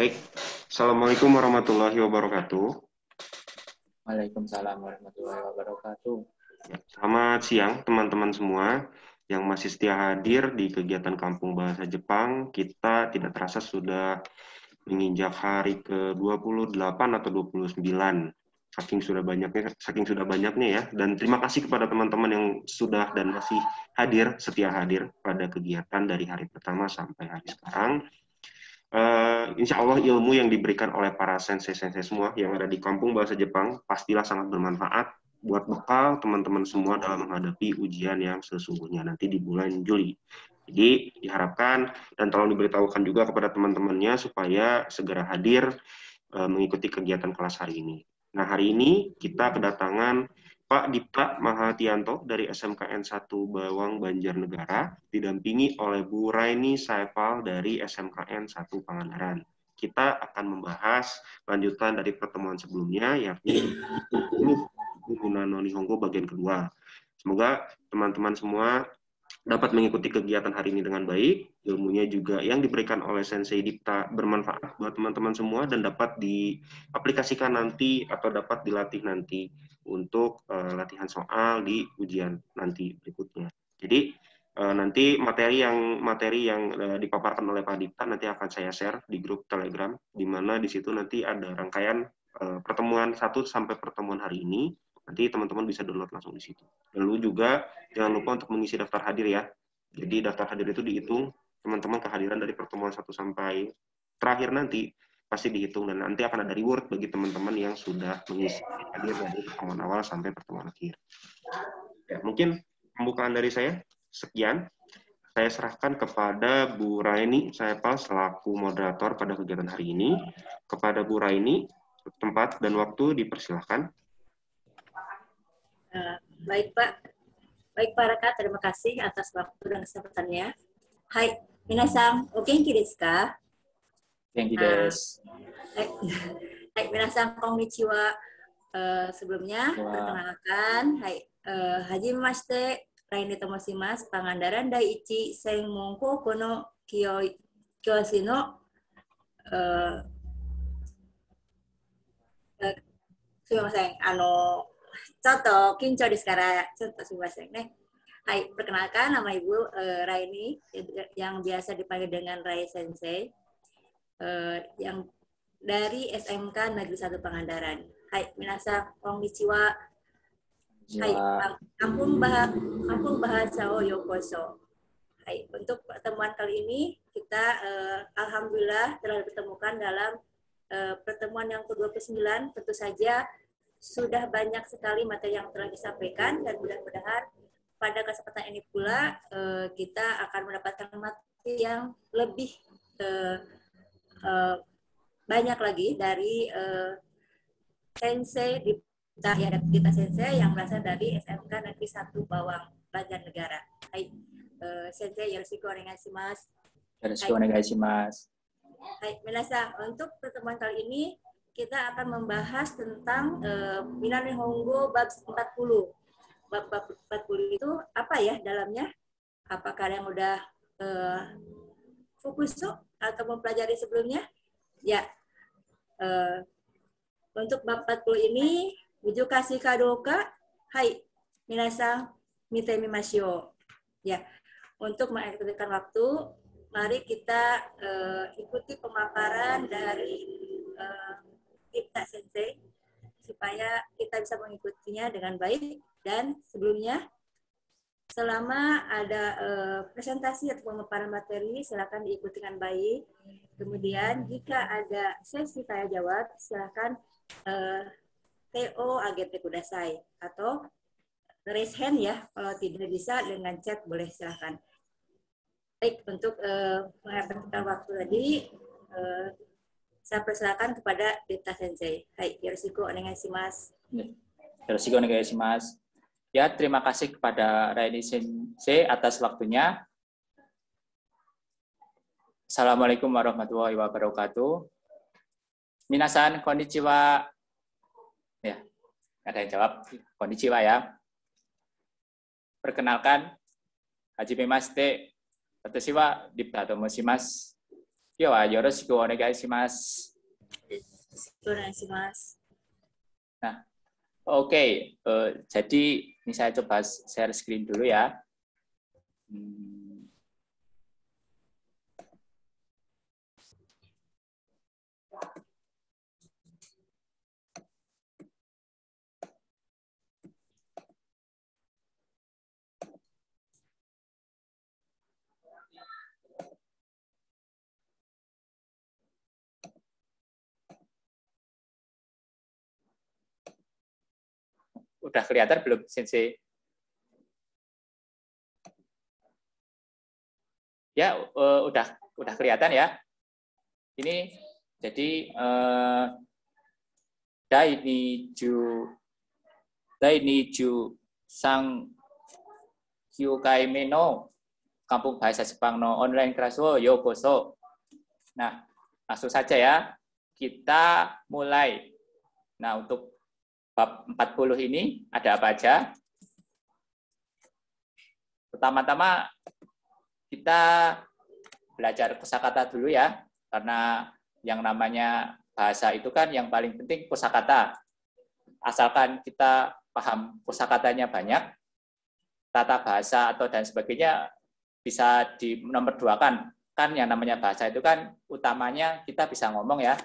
Baik, Assalamualaikum warahmatullahi wabarakatuh. Waalaikumsalam warahmatullahi wabarakatuh. Selamat siang teman-teman semua yang masih setia hadir di kegiatan Kampung Bahasa Jepang. Kita tidak terasa sudah menginjak hari ke-28 atau 29 saking sudah banyaknya saking sudah banyaknya ya dan terima kasih kepada teman-teman yang sudah dan masih hadir setia hadir pada kegiatan dari hari pertama sampai hari sekarang uh, insya Allah ilmu yang diberikan oleh para sensei-sensei semua yang ada di kampung bahasa Jepang pastilah sangat bermanfaat buat bekal teman-teman semua dalam menghadapi ujian yang sesungguhnya nanti di bulan Juli. Jadi diharapkan dan tolong diberitahukan juga kepada teman-temannya supaya segera hadir uh, mengikuti kegiatan kelas hari ini. Nah, hari ini kita kedatangan Pak Dipta Mahatianto dari SMKN 1 Bawang Banjarnegara, didampingi oleh Bu Raini Saipal dari SMKN 1 Pangandaran. Kita akan membahas lanjutan dari pertemuan sebelumnya, yakni Noni Nihongo bagian kedua. Semoga teman-teman semua dapat mengikuti kegiatan hari ini dengan baik, ilmunya juga yang diberikan oleh Sensei Dipta bermanfaat buat teman-teman semua dan dapat diaplikasikan nanti atau dapat dilatih nanti untuk uh, latihan soal di ujian nanti berikutnya. Jadi uh, nanti materi yang materi yang uh, dipaparkan oleh Pak Dipta nanti akan saya share di grup Telegram di mana di situ nanti ada rangkaian uh, pertemuan satu sampai pertemuan hari ini Nanti teman-teman bisa download langsung di situ. Dan lu juga jangan lupa untuk mengisi daftar hadir ya. Jadi daftar hadir itu dihitung teman-teman kehadiran dari pertemuan satu sampai terakhir nanti pasti dihitung dan nanti akan ada reward bagi teman-teman yang sudah mengisi hadir dari pertemuan awal sampai pertemuan akhir. Ya, mungkin pembukaan dari saya sekian. Saya serahkan kepada Bu Raini Saipal selaku moderator pada kegiatan hari ini. Kepada Bu Raini, tempat dan waktu dipersilahkan. Uh, baik Pak, baik Pak Raka, terima kasih atas waktu dan kesempatannya. Hai, minasang, oke desu ka? Genki desu. Hai, hai minasang konnichiwa. Uh, sebelumnya, perkenalkan, hai, uh, Haji Maste, Raini Tomosimas, Pangandaran Daiichi, Senmongko Kono Kyo, Kyoshi no uh, uh, すみません。あの、 Coto, kinco di sekarang. Coto, nih. Hai, perkenalkan nama Ibu uh, Raini yang biasa dipanggil dengan Rai Sensei uh, yang dari SMK Negeri 1 Pangandaran. Hai, minasa konnichiwa. Hai, kampung bah kampung bahasa Yokoso. Hai, untuk pertemuan kali ini kita uh, alhamdulillah telah ditemukan dalam uh, pertemuan yang ke-29 tentu saja sudah banyak sekali materi yang telah disampaikan dan mudah-mudahan pada kesempatan ini pula uh, kita akan mendapatkan materi yang lebih uh, uh, banyak lagi dari sensei di ya kita sensei yang berasal dari SMK Negeri 1 Bawang Banjarnegara. Hai, uh, sensei yoroshiku onegaishimasu. Yoroshiku onegaishimasu. Hai, minasan, untuk pertemuan kali ini kita akan membahas tentang uh, Minane Honggo bab 40. Bab, bab 40 itu apa ya dalamnya? Apakah yang udah uh, fokus atau mempelajari sebelumnya? Ya. Uh, untuk bab 40 ini, kasih Kadoka, hai, minasang mite mimashio. Ya. Untuk mengefektifkan waktu, mari kita uh, ikuti pemaparan dari kita Sensei supaya kita bisa mengikutinya dengan baik dan sebelumnya selama ada uh, presentasi atau pemaparan materi silakan diikuti dengan baik. Kemudian jika ada sesi tanya jawab silakan uh, eh, TO AGT Kudasai atau raise hand ya kalau tidak bisa dengan chat boleh silakan. Baik untuk uh, menghabiskan waktu tadi uh, saya persilakan kepada Dita Sensei. Hai, yoroshiku onegaishimasu. Yoroshiku onegaishimasu. Ya, terima kasih kepada Raini Sensei atas waktunya. Assalamualaikum warahmatullahi wabarakatuh. Minasan, konnichiwa. Ya, ada yang jawab. Konnichiwa ya. Perkenalkan, Hajime Maste, Watashi wa Dipta Tomoshimasu. よはよろしくお願いします。 mas. Oke, eh, jadi ini saya coba share screen dulu ya. Hmm. Udah kelihatan belum, Sensei? Ya, eh, udah udah kelihatan ya. Ini jadi eh, Dainiju Dainiju Sang Kyukai Meno Kampung Bahasa Jepang no online kelas wo yokoso. Nah, langsung saja ya. Kita mulai. Nah, untuk bab 40 ini ada apa aja? Pertama-tama kita belajar kosakata dulu ya, karena yang namanya bahasa itu kan yang paling penting kosakata. Asalkan kita paham kosakatanya banyak, tata bahasa atau dan sebagainya bisa di nomor dua kan. Kan yang namanya bahasa itu kan utamanya kita bisa ngomong ya.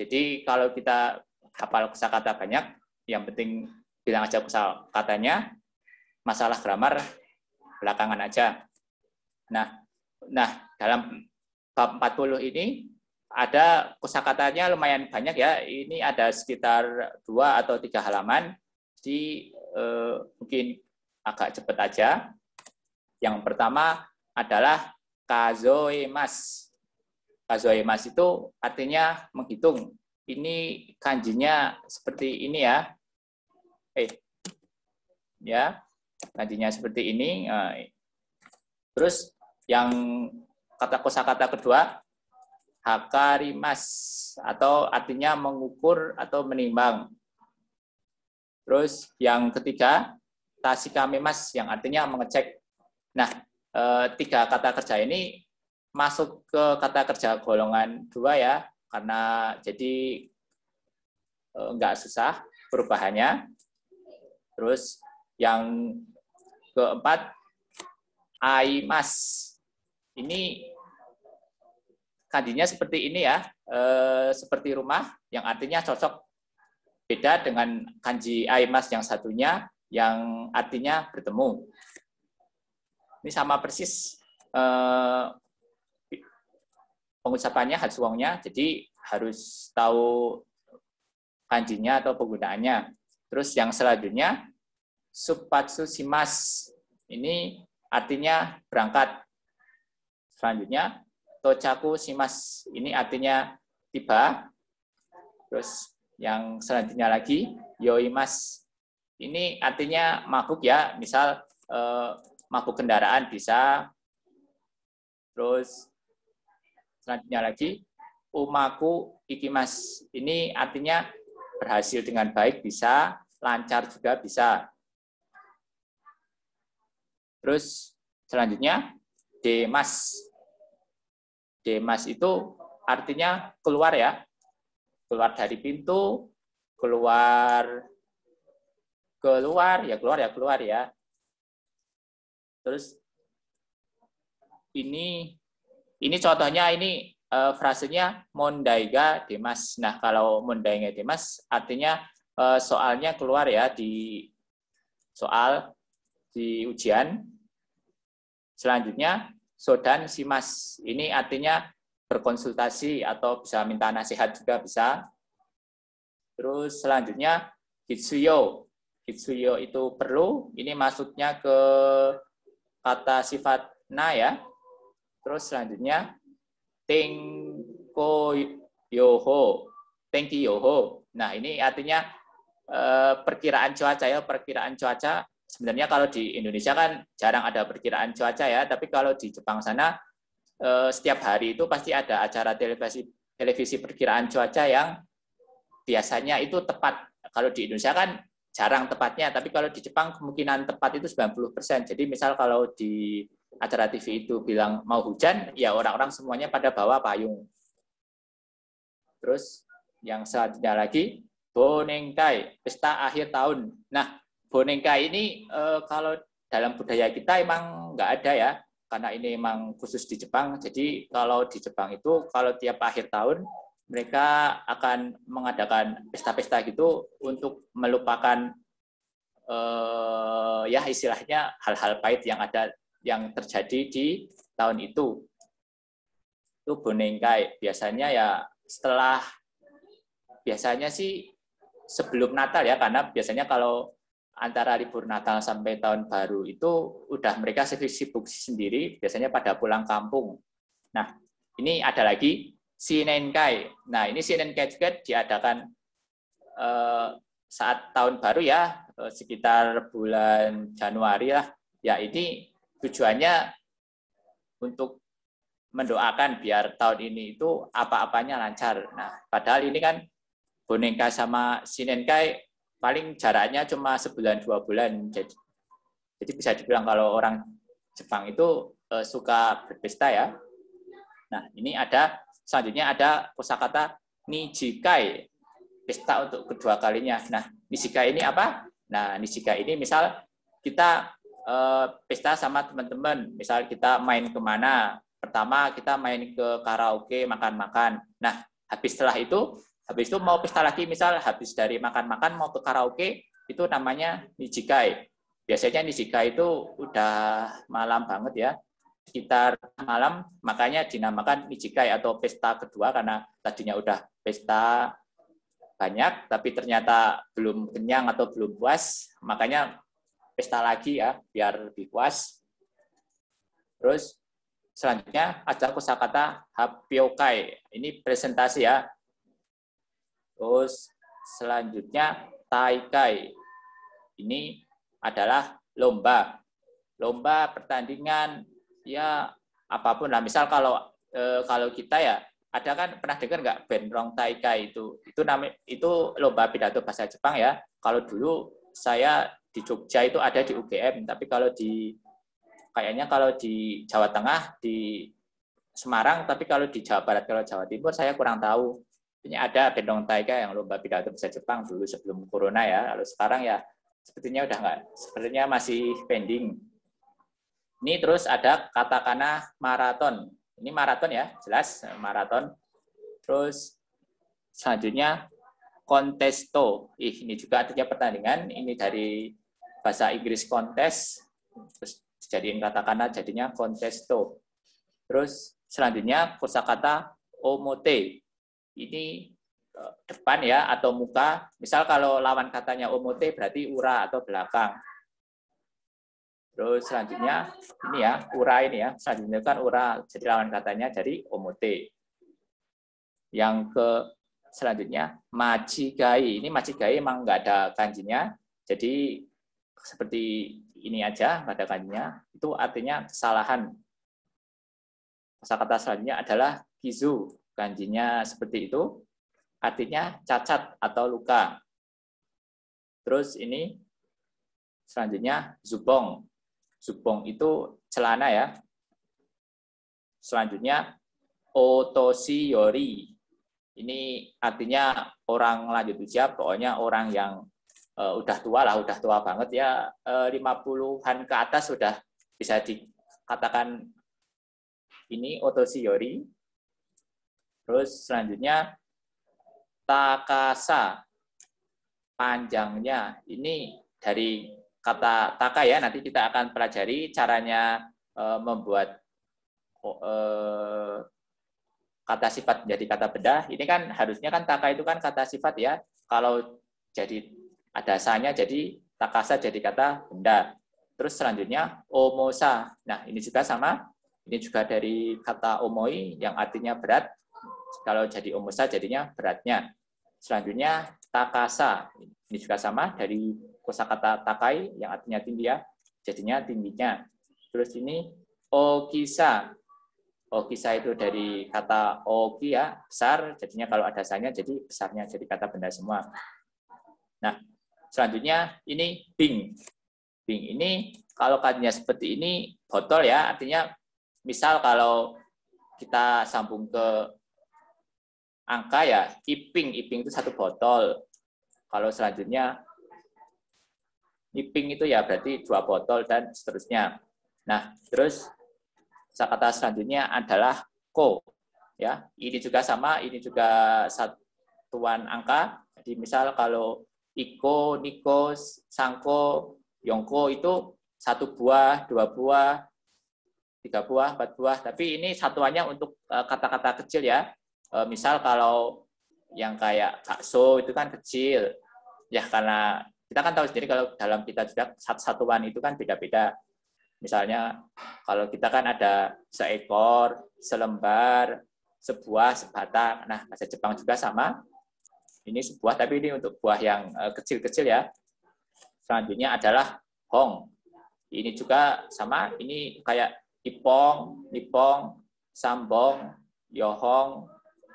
Jadi kalau kita hafal kosakata banyak, yang penting bilang aja kosakatanya, masalah grammar belakangan aja. Nah, nah dalam bab 40 ini ada kosakatanya lumayan banyak ya. Ini ada sekitar dua atau tiga halaman. Jadi eh, mungkin agak cepat aja. Yang pertama adalah kazoemas. Kazoemas itu artinya menghitung. Ini kanjinya seperti ini ya. Eh, ya, kanjinya seperti ini. Eh, Terus yang kata kosakata kedua hakarimas atau artinya mengukur atau menimbang. Terus yang ketiga tasikamemas yang artinya mengecek. Nah, eh, tiga kata kerja ini masuk ke kata kerja golongan dua ya, karena jadi eh, nggak susah perubahannya. Terus yang keempat aimas. Ini kandinya seperti ini ya, eh, seperti rumah yang artinya cocok. Beda dengan kanji aimas yang satunya yang artinya bertemu. Ini sama persis eh, pengucapannya hatsuongnya, jadi harus tahu kanjinya atau penggunaannya. Terus yang selanjutnya supatsu simas. Ini artinya berangkat. Selanjutnya, tochaku simas. Ini artinya tiba. Terus yang selanjutnya lagi, yoimas. Ini artinya mabuk ya. Misal eh, mabuk kendaraan bisa. Terus selanjutnya lagi, umaku ikimas. Ini artinya berhasil dengan baik bisa, lancar juga bisa. Terus selanjutnya demas. Demas itu artinya keluar ya. Keluar dari pintu, keluar keluar ya keluar ya keluar ya. Terus ini ini contohnya ini eh, frasenya mondaiga demas. Nah, kalau mondaiga demas artinya eh, soalnya keluar ya di soal di ujian. Selanjutnya, sodan simas. Ini artinya berkonsultasi atau bisa minta nasihat juga bisa. Terus selanjutnya, hitsuyo. Hitsuyo itu perlu. Ini masuknya ke kata sifat na ya. Terus selanjutnya, tengko yoho. Tengki yoho. Nah, ini artinya eh, perkiraan cuaca ya, perkiraan cuaca sebenarnya kalau di Indonesia kan jarang ada perkiraan cuaca ya, tapi kalau di Jepang sana eh, setiap hari itu pasti ada acara televisi televisi perkiraan cuaca yang biasanya itu tepat. Kalau di Indonesia kan jarang tepatnya, tapi kalau di Jepang kemungkinan tepat itu 90%. Jadi misal kalau di acara TV itu bilang mau hujan, ya orang-orang semuanya pada bawa payung. Terus yang selanjutnya lagi Bonengkai, pesta akhir tahun. Nah, Bonengkai ini eh, kalau dalam budaya kita emang nggak ada ya, karena ini emang khusus di Jepang. Jadi kalau di Jepang itu kalau tiap akhir tahun mereka akan mengadakan pesta-pesta gitu untuk melupakan eh, ya istilahnya hal-hal pahit yang ada yang terjadi di tahun itu. Itu Bonengkai. Biasanya ya setelah biasanya sih sebelum Natal ya, karena biasanya kalau antara libur Natal sampai tahun baru itu udah mereka sibuk sendiri, biasanya pada pulang kampung. Nah, ini ada lagi Sinenkai. Nah, ini Sinenkai juga diadakan eh, saat tahun baru ya, eh, sekitar bulan Januari lah. Ya, ini tujuannya untuk mendoakan biar tahun ini itu apa-apanya lancar. Nah, padahal ini kan boneka sama sinenkai paling jaraknya cuma sebulan dua bulan. Jadi jadi bisa dibilang kalau orang Jepang itu uh, suka berpesta ya. Nah ini ada selanjutnya ada kosakata nijikai pesta untuk kedua kalinya. Nah nijikai ini apa? Nah nijikai ini misal kita uh, pesta sama teman-teman. Misal kita main ke mana pertama kita main ke karaoke makan-makan. Nah habis setelah itu Habis itu mau pesta lagi, misal habis dari makan-makan mau ke karaoke, itu namanya nijikai. Biasanya nijikai itu udah malam banget ya, sekitar malam, makanya dinamakan nijikai atau pesta kedua karena tadinya udah pesta banyak, tapi ternyata belum kenyang atau belum puas, makanya pesta lagi ya, biar lebih puas. Terus selanjutnya ada kosakata hapiokai. Ini presentasi ya, Terus selanjutnya taikai. Ini adalah lomba. Lomba pertandingan ya apa pun lah. Misal kalau e, kalau kita ya ada kan pernah dengar nggak benrong taikai itu itu nama itu lomba pidato bahasa Jepang ya. Kalau dulu saya di Jogja itu ada di UGM, tapi kalau di kayaknya kalau di Jawa Tengah di Semarang, tapi kalau di Jawa Barat kalau Jawa Timur saya kurang tahu. Ini ada Gendong Taiga yang lomba pidato bahasa Jepang dulu sebelum corona ya. Lalu sekarang ya sepertinya udah nggak, sepertinya masih pending. Ini terus ada katakana maraton. Ini maraton ya, jelas maraton. Terus selanjutnya kontesto. Ih, ini juga artinya pertandingan. Ini dari bahasa Inggris kontes. Terus jadiin katakana jadinya kontesto. Terus selanjutnya kosakata omote ini eh, depan ya atau muka. Misal kalau lawan katanya omote berarti ura atau belakang. Terus selanjutnya ini ya, ura ini ya. Selanjutnya kan ura jadi lawan katanya jadi omote. Yang ke selanjutnya majigai. Ini majigai emang nggak ada kanjinya. Jadi seperti ini aja, nggak ada kanjinya. Itu artinya kesalahan. Kata selanjutnya adalah kizu kanjinya seperti itu, artinya cacat atau luka. Terus ini selanjutnya zubong. Zubong itu celana ya. Selanjutnya otoshiyori. Ini artinya orang lanjut usia, pokoknya orang yang uh, udah tua lah, udah tua banget ya, uh, 50-an ke atas sudah bisa dikatakan ini otoshiyori. Terus selanjutnya takasa. Panjangnya ini dari kata taka ya nanti kita akan pelajari caranya e, membuat e, kata sifat menjadi kata bedah. Ini kan harusnya kan taka itu kan kata sifat ya. Kalau jadi ada sanya jadi takasa jadi kata benda terus selanjutnya omosa nah ini juga sama ini juga dari kata omoi yang artinya berat kalau jadi omusa jadinya beratnya. Selanjutnya takasa. Ini juga sama dari kosakata takai yang artinya tinggi ya. Jadinya tingginya. Terus ini okisa. Okisa itu dari kata oki ya, besar. Jadinya kalau ada sanya jadi besarnya jadi kata benda semua. Nah, selanjutnya ini bing. Bing ini kalau katanya seperti ini botol ya, artinya misal kalau kita sambung ke angka ya iping, iping itu satu botol. Kalau selanjutnya iping itu ya berarti dua botol dan seterusnya. Nah, terus kata selanjutnya adalah ko. Ya, ini juga sama, ini juga satuan angka. Jadi misal kalau iko, niko, sangko, yongko itu satu buah, dua buah, tiga buah, empat buah. Tapi ini satuannya untuk eh, kata-kata kecil ya. Eh, misal kalau yang kayak bakso itu kan kecil. Ya karena kita kan tahu sendiri kalau dalam kita juga satuan itu kan beda-beda. Misalnya kalau kita kan ada seekor, selembar, sebuah, sebatang. Nah, bahasa Jepang juga sama. Ini sebuah, tapi ini untuk buah yang eh, kecil-kecil ya. Selanjutnya adalah hong. Ini juga sama, ini kayak ipong, nipong, sambong, yohong,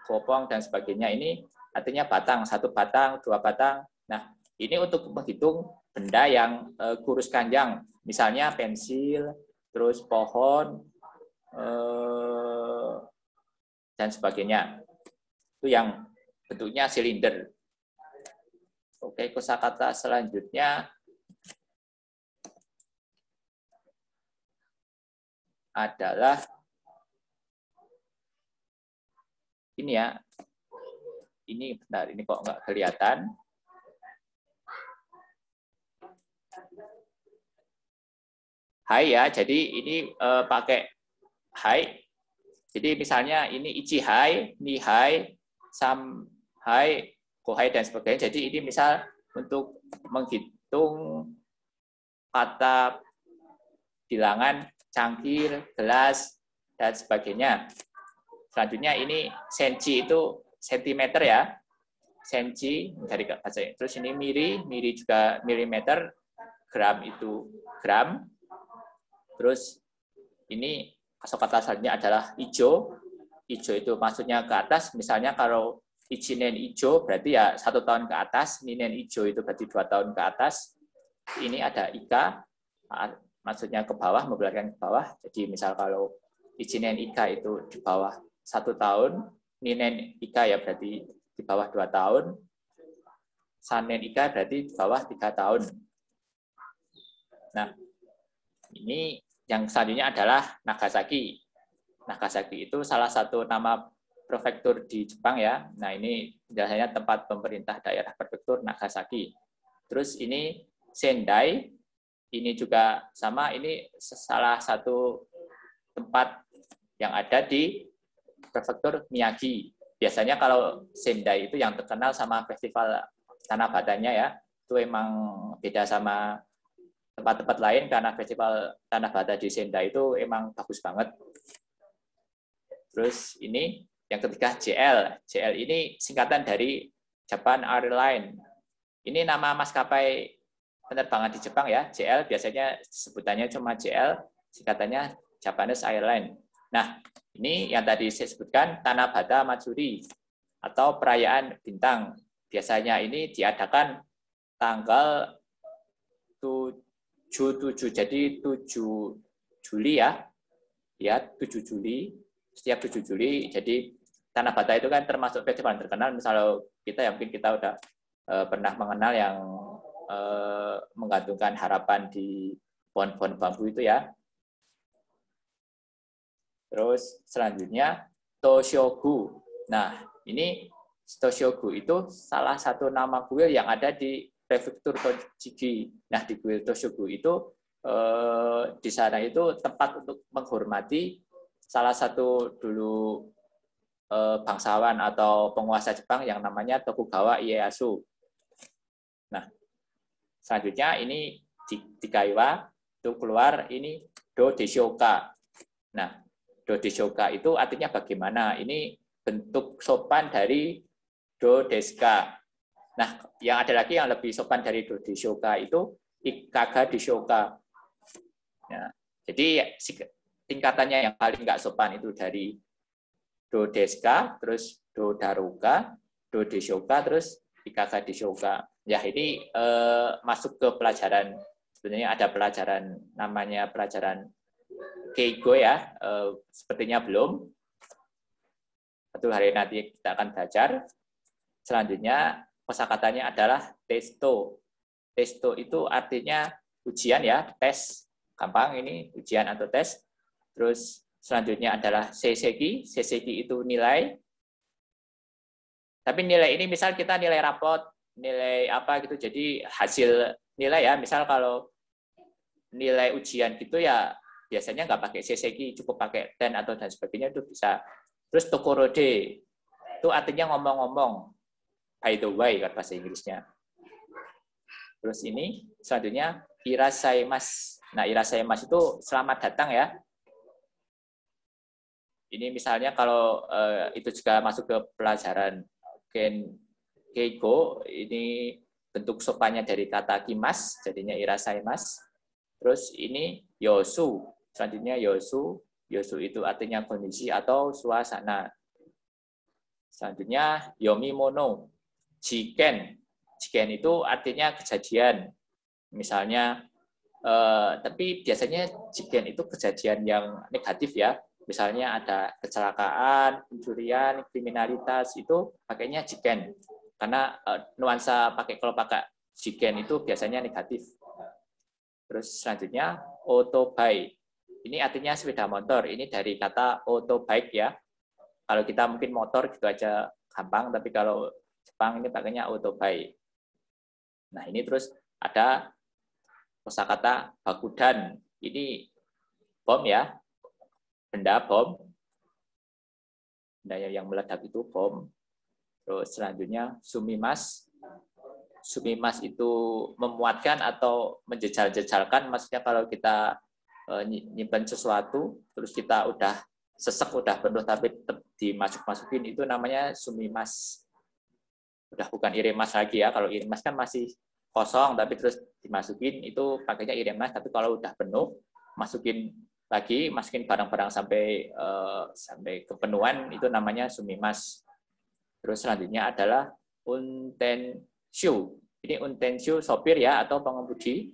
gopong, dan sebagainya. Ini artinya batang, satu batang, dua batang. Nah, ini untuk menghitung benda yang uh, kurus panjang, misalnya pensil, terus pohon, uh, dan sebagainya. Itu yang bentuknya silinder. Oke, kosakata selanjutnya adalah ini ya. Ini benar, ini kok nggak kelihatan. Hai ya, jadi ini uh, pakai hai. Jadi misalnya ini ichi hai, ni hai, sam hai, kohai dan sebagainya. Jadi ini misal untuk menghitung kata bilangan cangkir, gelas dan sebagainya. Selanjutnya ini senci itu sentimeter ya. Senci dari bahasa Terus ini miri, miri juga milimeter, gram itu gram, Terus ini kata selanjutnya adalah hijau. Hijau itu maksudnya ke atas. Misalnya kalau ichinen hijau berarti ya satu tahun ke atas. Ninen hijau itu berarti dua tahun ke atas. Ini ada ika, maksudnya ke bawah, membelakang ke bawah. Jadi misal kalau ichinen ika itu di bawah satu tahun, ninen ika ya berarti di bawah dua tahun, sanen ika berarti di bawah tiga tahun. Nah, ini yang selanjutnya adalah Nagasaki. Nagasaki itu salah satu nama prefektur di Jepang ya. Nah ini biasanya tempat pemerintah daerah prefektur Nagasaki. Terus ini Sendai, ini juga sama, ini salah satu tempat yang ada di prefektur Miyagi. Biasanya kalau Sendai itu yang terkenal sama festival tanah badannya ya, itu emang beda sama tempat-tempat lain karena festival tanah bata di Senda itu emang bagus banget. Terus ini yang ketiga JL. JL ini singkatan dari Japan Airline. Ini nama maskapai penerbangan di Jepang ya. JL biasanya sebutannya cuma JL, singkatannya Japanese Airline. Nah, ini yang tadi saya sebutkan Tanah Bata Matsuri atau perayaan bintang. Biasanya ini diadakan tanggal 7 jadi 7 Juli ya. Ya, 7 Juli. Setiap 7 Juli jadi Tanah Bata itu kan termasuk festival yang terkenal. Misalnya kita yang mungkin kita udah uh, pernah mengenal yang uh, menggantungkan harapan di pohon-pohon bambu itu ya. Terus selanjutnya Toshogu. Nah, ini Toshogu itu salah satu nama kuil yang ada di prefektur Tochigi. Nah, di kuil Toshogu itu eh, di sana itu tempat untuk menghormati salah satu dulu eh, bangsawan atau penguasa Jepang yang namanya Tokugawa Ieyasu. Nah, selanjutnya ini di, Kaiwa itu keluar ini Do Deshoka. Nah, Do Deshoka itu artinya bagaimana? Ini bentuk sopan dari Do Deska. Nah, yang ada lagi yang lebih sopan dari do dishoka itu ikaga dishoka. Ya, jadi tingkatannya yang paling nggak sopan itu dari do deska, terus do daruka, do dishoka, terus ikaga dishoka. Ya, ini eh, masuk ke pelajaran sebenarnya ada pelajaran namanya pelajaran Keigo ya, eh, sepertinya belum. Satu hari nanti kita akan belajar. Selanjutnya kosakatanya adalah testo. Testo itu artinya ujian ya, tes. Gampang ini ujian atau tes. Terus selanjutnya adalah seseki. Seseki itu nilai. Tapi nilai ini misal kita nilai rapot, nilai apa gitu. Jadi hasil nilai ya, misal kalau nilai ujian gitu ya biasanya nggak pakai seseki, cukup pakai ten atau dan sebagainya itu bisa. Terus tokorode itu artinya ngomong-ngomong. By the way, kan bahasa Inggrisnya. Terus ini selanjutnya irasaimas. Nah, irasaimas itu selamat datang ya. Ini misalnya kalau uh, itu juga masuk ke pelajaran Ken Keiko, ini bentuk sopannya dari kata kimas, jadinya irasaimas. Terus ini yosu, selanjutnya yosu. Yosu itu artinya kondisi atau suasana. Selanjutnya yomi mono, jiken. Jiken itu artinya kejadian. Misalnya, eh, tapi biasanya jiken itu kejadian yang negatif ya. Misalnya ada kecelakaan, pencurian, kriminalitas itu pakainya jiken. Karena eh, nuansa pakai kalau pakai jiken itu biasanya negatif. Terus selanjutnya otobike. Ini artinya sepeda motor. Ini dari kata otobike ya. Kalau kita mungkin motor gitu aja gampang, tapi kalau Jepang ini pakainya otobike. Nah, ini terus ada kosakata bakudan. Ini bom ya, benda bom, benda yang meledak itu bom. Terus selanjutnya sumimas. Sumimas itu memuatkan atau menjejal-jejalkan, maksudnya kalau kita eh, nyimpan sesuatu, terus kita udah sesek, udah penuh, tapi tetap dimasuk-masukin, itu namanya sumimas. Udah bukan irimas lagi ya, kalau irimas kan masih kosong, tapi terus dimasukin, itu pakainya irimas, tapi kalau udah penuh, masukin lagi masukin barang-barang sampai uh, sampai kepenuhan itu namanya sumimas. Terus selanjutnya adalah untenshu. Ini untenshu sopir ya atau pengemudi.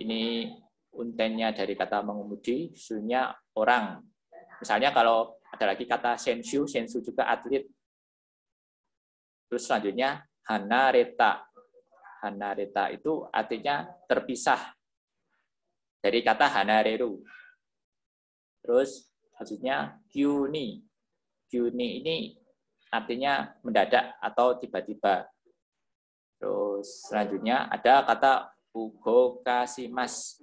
Ini untennya dari kata mengemudi, sunya orang. Misalnya kalau ada lagi kata senshu, sensu juga atlet. Terus selanjutnya hanareta. Hanareta itu artinya terpisah dari kata hanareru Terus selanjutnya Gyuni. Gyuni ini artinya mendadak atau tiba-tiba. Terus selanjutnya ada kata ugo kasimas.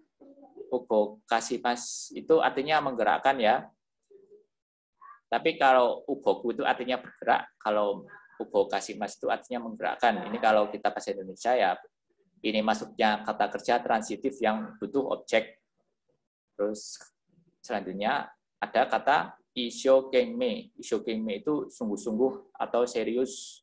Ugo kasimas itu artinya menggerakkan ya. Tapi kalau ugoku itu artinya bergerak, kalau ugo kasimas itu artinya menggerakkan. Ini kalau kita bahasa Indonesia ya, ini masuknya kata kerja transitif yang butuh objek. Terus Selanjutnya ada kata ishokengme. Ishokengme itu sungguh-sungguh atau serius.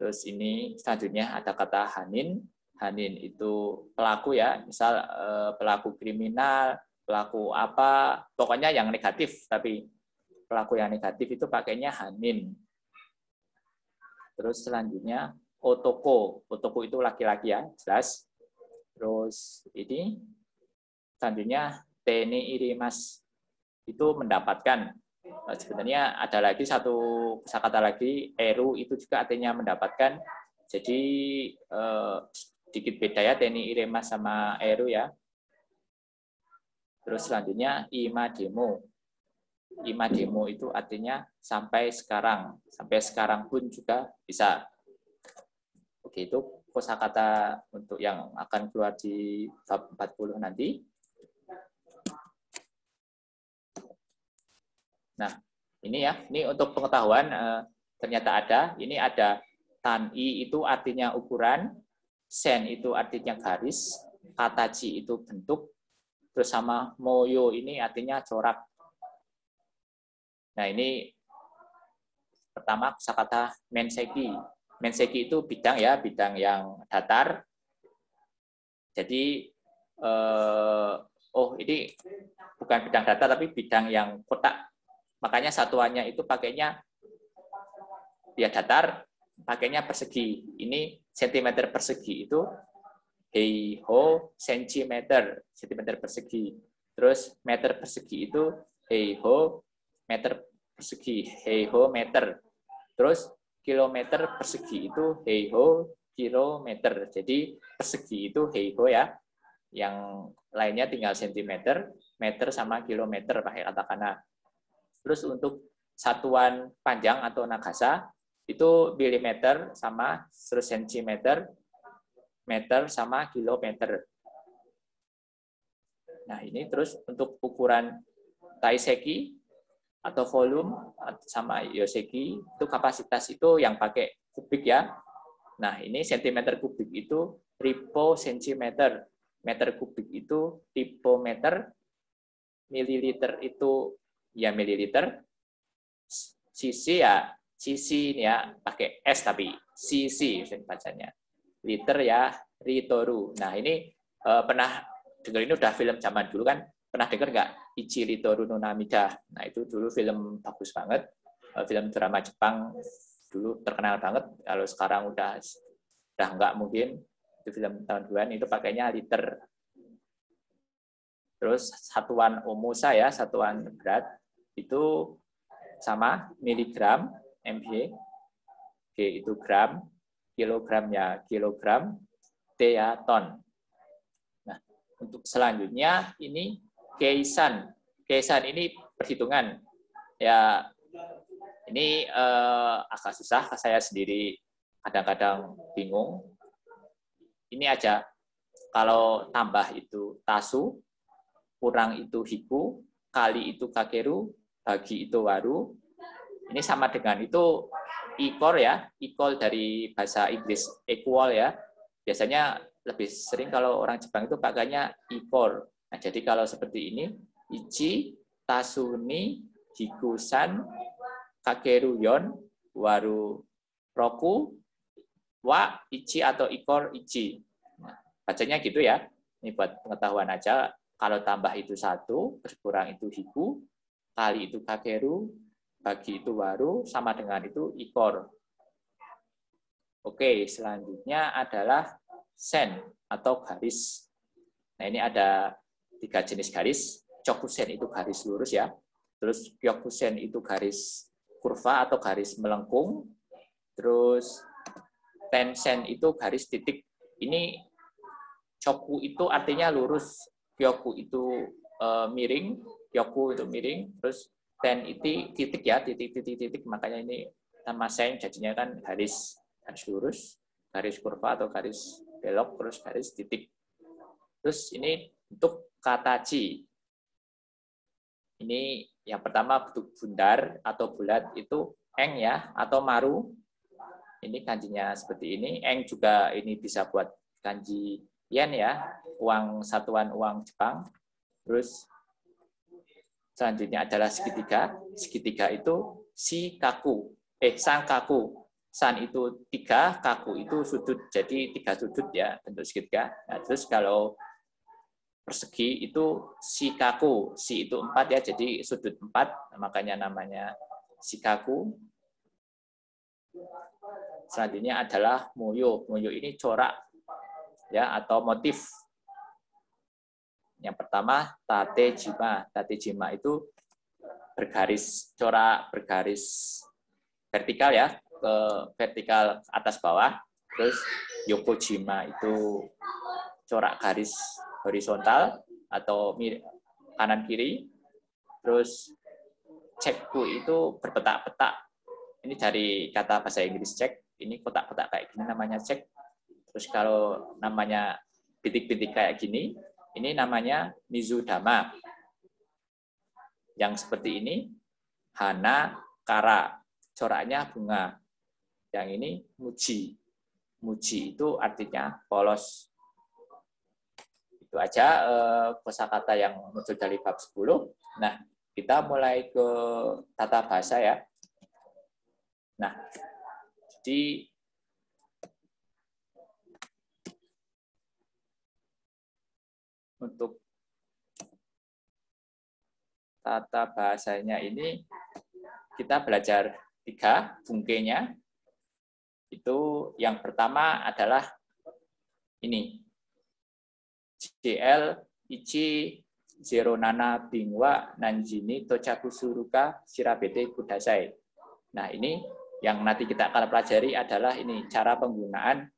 Terus ini selanjutnya ada kata hanin. Hanin itu pelaku ya, misal eh, pelaku kriminal, pelaku apa, pokoknya yang negatif. Tapi pelaku yang negatif itu pakainya hanin. Terus selanjutnya otoko. Otoko itu laki-laki ya, jelas. Terus ini selanjutnya Teni Irimas itu mendapatkan. Nah, sebenarnya ada lagi satu kata lagi Eru itu juga artinya mendapatkan. Jadi eh, sedikit beda ya Teni Irimas sama Eru ya. Terus selanjutnya Ima Demo. Ima Demo itu artinya sampai sekarang. Sampai sekarang pun juga bisa. Oke itu kosakata untuk yang akan keluar di bab 40 nanti Nah, ini ya, ini untuk pengetahuan eh, ternyata ada. Ini ada tan-i itu artinya ukuran, sen itu artinya garis, kataji itu bentuk, terus sama moyo ini artinya corak. Nah, ini pertama kata menseki. Menseki itu bidang ya, bidang yang datar. Jadi eh, oh ini bukan bidang datar tapi bidang yang kotak Makanya satuannya itu pakainya ya datar, pakainya persegi. Ini sentimeter persegi itu heiho sentimeter, sentimeter persegi. Terus meter persegi itu heiho meter persegi, heiho meter. Terus kilometer persegi itu heiho kilometer. Jadi persegi itu heiho ya. Yang lainnya tinggal sentimeter, meter sama kilometer pakai katakana. Terus untuk satuan panjang atau nagasa itu milimeter sama terus sentimeter, meter sama kilometer. Nah, ini terus untuk ukuran taiseki atau volume sama yoseki itu kapasitas itu yang pakai kubik ya. Nah, ini sentimeter kubik itu ripo sentimeter. Meter kubik itu meter, mililiter itu ya mililiter, cc ya cc ini ya pakai s tapi cc bacanya. Liter ya ritoru. Nah, ini eh, pernah dengar ini udah film zaman dulu kan pernah dengar nggak Ichirito Runonamida? Nah itu dulu film bagus banget, eh, film drama Jepang dulu terkenal banget. Kalau sekarang udah udah nggak mungkin itu film tahun 2000 itu pakainya liter. Terus satuan omusa ya, satuan berat itu sama miligram mg, g itu gram, kilogram ya kilogram, t ya ton. Nah, untuk selanjutnya ini Keisan. Keisan ini perhitungan. Ya, ini eh, agak susah, saya sendiri kadang-kadang bingung. Ini aja, kalau tambah itu tasu, kurang itu hiku, kali itu kakeru, bagi itu waru. Ini sama dengan itu ikor ya, ikol dari bahasa Inggris equal ya. Biasanya lebih sering kalau orang Jepang itu pakainya ikor. Nah, jadi kalau seperti ini, ichi, tasuni, hikusan, kakeruyon, waru roku, wa, ichi atau ikor ichi. Nah, bacanya gitu ya. Ini buat pengetahuan aja. Kalau tambah itu satu, berkurang itu hiku, kali itu kakeru, bagi itu waru, sama dengan itu ikor. Oke, selanjutnya adalah sen atau garis. Nah, ini ada tiga jenis garis. Chokusen itu garis lurus ya. Terus Kyokusen itu garis kurva atau garis melengkung. Terus Tensen itu garis titik. Ini Choku itu artinya lurus, Kyoku itu e, miring, Kyoku itu miring, terus Ten itu titik ya, titik-titik-titik. Makanya ini nama sen jadinya kan garis garis lurus, garis kurva atau garis belok, terus garis titik. Terus ini untuk kata ci. Ini yang pertama bentuk bundar atau bulat itu eng ya atau maru. Ini kanjinya seperti ini. Eng juga ini bisa buat kanji yen ya, uang satuan uang Jepang. Terus selanjutnya adalah segitiga. Segitiga itu si kaku, eh sang kaku. San itu tiga, kaku itu sudut, jadi tiga sudut ya bentuk segitiga. Nah, terus kalau persegi itu sikaku. Si itu empat ya, jadi sudut empat, makanya namanya sikaku. Selanjutnya adalah moyo. Moyo ini corak ya atau motif. Yang pertama tate jima. Tate jima itu bergaris corak bergaris vertikal ya ke vertikal atas bawah. Terus yokojima itu corak garis horizontal atau kanan kiri. Terus cekku itu berpetak-petak. Ini dari kata bahasa Inggris cek. Ini kotak-kotak kayak gini namanya cek. Terus kalau namanya bintik-bintik kayak gini, ini namanya mizudama. Yang seperti ini, hana kara. Coraknya bunga. Yang ini muji. Muji itu artinya polos itu aja eh, kosakata yang muncul dari bab 10. Nah, kita mulai ke tata bahasa ya. Nah, jadi untuk tata bahasanya ini kita belajar tiga bungkenya. Itu yang pertama adalah ini JL, Ichi, zero nana bingwa nanjini tochaku suruka sirabete kudasai. Nah, ini yang nanti kita akan pelajari adalah ini cara penggunaan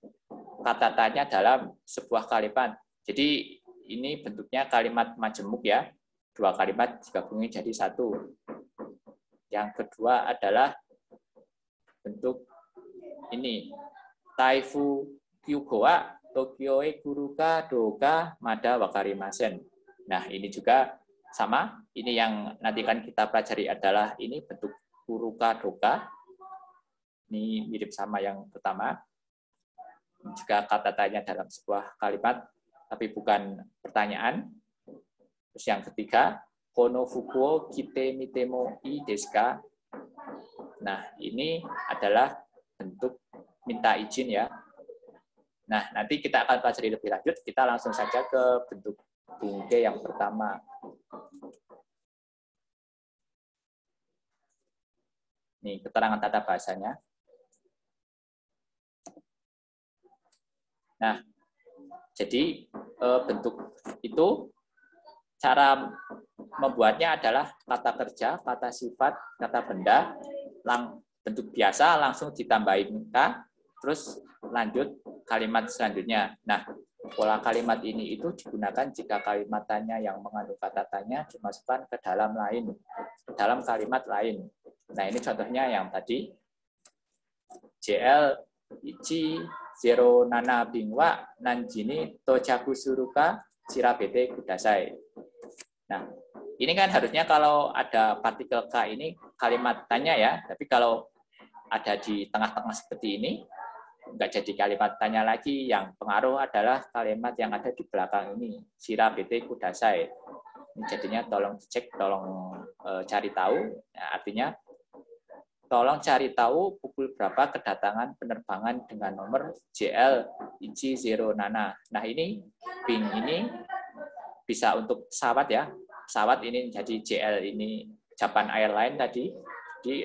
kata tanya dalam sebuah kalimat. Jadi ini bentuknya kalimat majemuk ya. Dua kalimat digabungin jadi satu. Yang kedua adalah bentuk ini. Taifu kyugoa Tokyo Kuruka Doka Mada Wakarimasen. Nah, ini juga sama. Ini yang nanti kan kita pelajari adalah ini bentuk Kuruka Doka. Ini mirip sama yang pertama. Jika kata tanya dalam sebuah kalimat, tapi bukan pertanyaan. Terus yang ketiga, Kono Fukuo Kite Mitemo I Deska. Nah, ini adalah bentuk minta izin ya Nah, nanti kita akan pelajari lebih lanjut. Kita langsung saja ke bentuk bungke yang pertama. Nih, keterangan tata bahasanya. Nah, jadi eh, bentuk itu cara membuatnya adalah kata kerja, kata sifat, kata benda, lang, bentuk biasa langsung ditambahin k, terus lanjut kalimat selanjutnya. Nah, pola kalimat ini itu digunakan jika kalimat tanya yang mengandung kata tanya dimasukkan ke dalam lain, ke dalam kalimat lain. Nah, ini contohnya yang tadi. JL Ichi Zero Nana Bingwa Nanjini Tojaku Suruka Sirabete Kudasai. Nah, ini kan harusnya kalau ada partikel K ini kalimat tanya ya, tapi kalau ada di tengah-tengah seperti ini, nggak jadi kalimat tanya lagi. Yang pengaruh adalah kalimat yang ada di belakang ini sira bt kudasai. Ini jadinya tolong cek tolong e, cari tahu. Nah, artinya tolong cari tahu pukul berapa kedatangan penerbangan dengan nomor JL Ichi Zero Nana. Nah ini ping ini bisa untuk pesawat ya. Pesawat ini jadi JL ini Japan Airline tadi. Di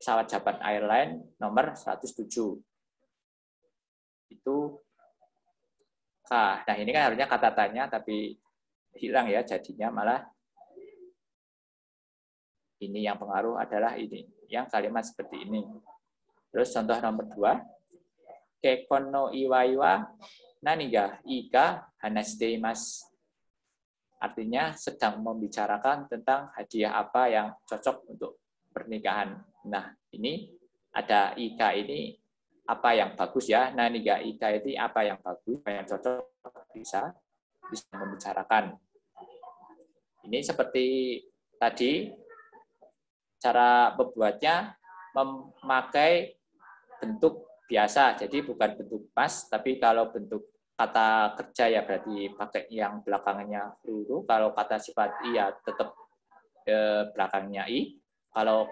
pesawat Japan Airline nomor 107 itu. Nah ini kan harusnya kata tanya tapi hilang ya jadinya malah. Ini yang pengaruh adalah ini yang kalimat seperti ini. Terus contoh nomor dua, kekono iwa iwa naniga ika mas Artinya sedang membicarakan tentang hadiah apa yang cocok untuk pernikahan. Nah, ini ada ika ini apa yang bagus ya. Nah, niga ika itu apa yang bagus, apa yang cocok bisa bisa membicarakan. Ini seperti tadi cara membuatnya memakai bentuk biasa, jadi bukan bentuk pas, tapi kalau bentuk kata kerja ya berarti pakai yang belakangnya huruf. Kalau kata sifat i ya tetap eh, belakangnya i. Kalau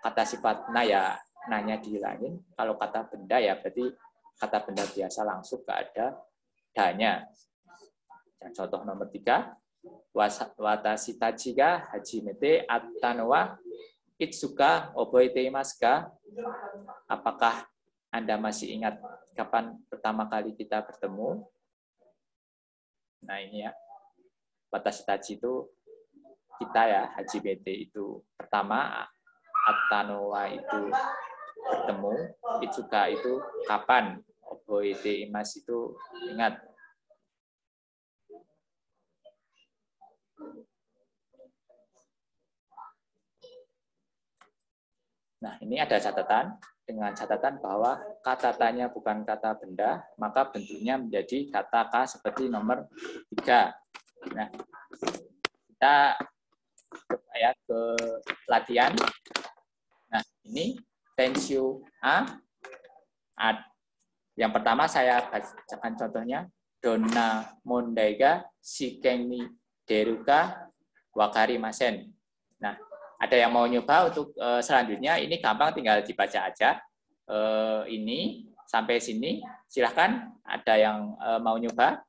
kata sifat na ya nanya dihilangin. Kalau kata benda ya berarti kata benda biasa langsung ke ada danya. Dan contoh nomor tiga, watasita jika haji mete atanowa itsuka oboite maska. Apakah Anda masih ingat kapan pertama kali kita bertemu? Nah ini ya, watasita itu kita ya, haji mete itu pertama, atanowa itu bertemu Itsuka itu kapan Oboite Imas itu ingat Nah, ini ada catatan dengan catatan bahwa kata tanya bukan kata benda, maka bentuknya menjadi kata K seperti nomor 3. Nah, kita ya ke latihan. Nah, ini tensio A. Yang pertama saya bacakan contohnya. Donna Mondaiga Shikemi Deruka Wakari Masen. Nah, ada yang mau nyoba untuk uh, selanjutnya, ini gampang tinggal dibaca aja. Uh, ini sampai sini, silahkan ada yang uh, mau nyoba.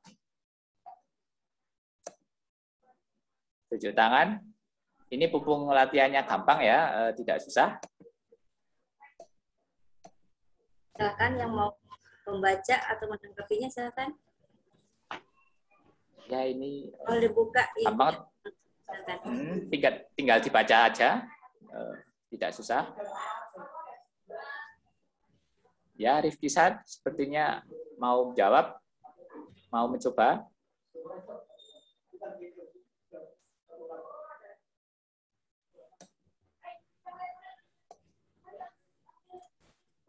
Tunjuk tangan. Ini pupung latihannya gampang ya, uh, tidak susah. Silakan yang mau membaca atau menanggapinya silakan. Ya ini boleh buka gampang. Hmm, tinggal, tinggal dibaca aja, uh, tidak susah. Ya, Rifki Sad, sepertinya mau jawab, mau mencoba.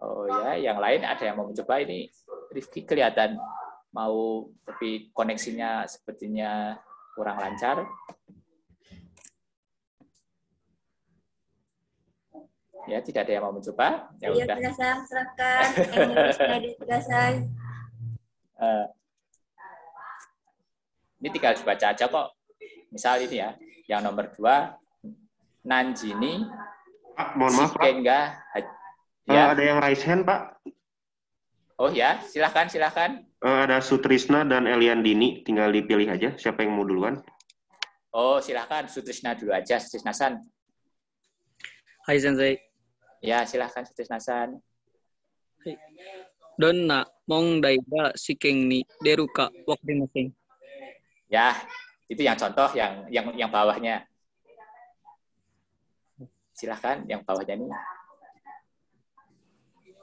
Oh ya, yang lain ada yang mau mencoba ini Rifki kelihatan mau tapi koneksinya sepertinya kurang lancar. Ya, tidak ada yang mau mencoba. Ya, ya udah. Saya serahkan. uh, ini tinggal dibaca aja kok. Misal ini ya, yang nomor dua, Nanjini, Pak, mohon maaf, Pak. Ya. Uh, ada yang raise hand, Pak. Oh ya, silahkan, silahkan. Uh, ada Sutrisna dan Eliandini, tinggal dipilih aja siapa yang mau duluan. Oh, silahkan Sutrisna dulu aja, Sutrisna San. Hai Sensei. Ya, silahkan Sutrisna San. Hai. Donna mong daiga sikeng ni deruka waktu masing. Ya, itu yang contoh yang yang yang bawahnya. Silahkan yang bawahnya ini.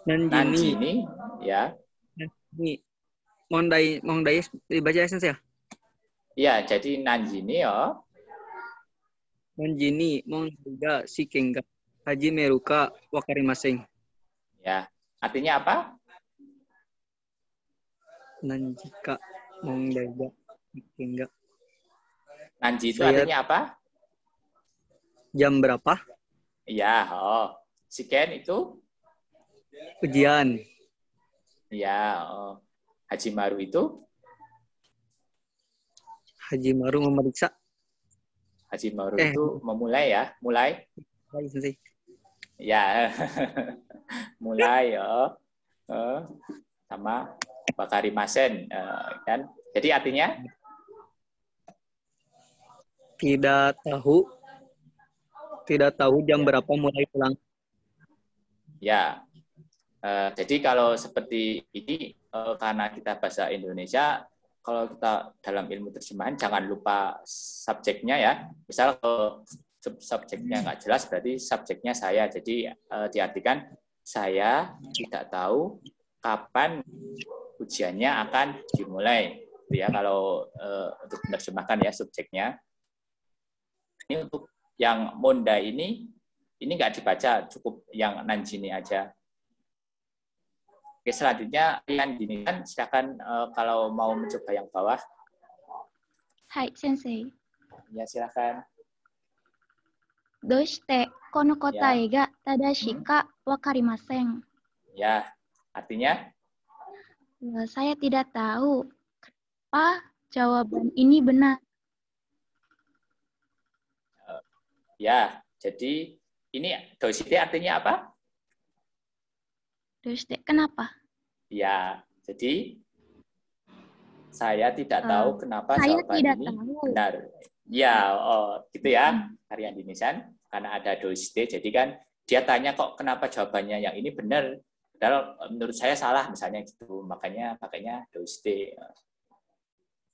Nanjini. Nanjini, ya. Nanjini. Mondai, Mondai dibaca esensi ya? Iya, jadi Nanjini ya. Nanjini, Mondaiga, Shikenga, Haji Meruka, Wakarimaseng. Ya, artinya apa? Nanjika, Mondaiga, Shikenga. Nanji itu Saya... artinya apa? Jam berapa? Iya, oh. Shiken itu? Ujian. Ya, oh. Haji Maru itu? Haji Maru memeriksa. Haji Maru eh. itu memulai ya, mulai. Mulai Ya, mulai ya. Oh. Sama Bakari Masen uh, kan. Jadi artinya? Tidak tahu. Tidak tahu jam berapa mulai pulang. Ya, Uh, jadi kalau seperti ini uh, karena kita bahasa Indonesia, kalau kita dalam ilmu terjemahan jangan lupa subjeknya ya. Misal kalau subjeknya nggak jelas berarti subjeknya saya. Jadi uh, diartikan saya tidak tahu kapan ujiannya akan dimulai. Gitu ya kalau uh, untuk menerjemahkan ya subjeknya. Ini untuk yang Monda ini ini nggak dibaca, cukup yang Nanjini aja. Oke, selanjutnya yang gini kan silakan uh, kalau mau mencoba yang bawah. Hai, sensei. Ya, silakan. Doshite kono kotae ya. ga tadashi ka wakarimasen. Ya, artinya? Eh, saya tidak tahu apa jawaban ini benar. Eh, ya, jadi ini doshite artinya apa? Dek, kenapa? Ya, jadi saya tidak tahu uh, kenapa saya jawaban tidak ini tahu. benar. Ya, oh, gitu ya, Aryan Dinisan. Karena ada dosiste, jadi kan dia tanya kok kenapa jawabannya yang ini benar. Padahal menurut saya salah misalnya gitu. Makanya pakainya dosiste.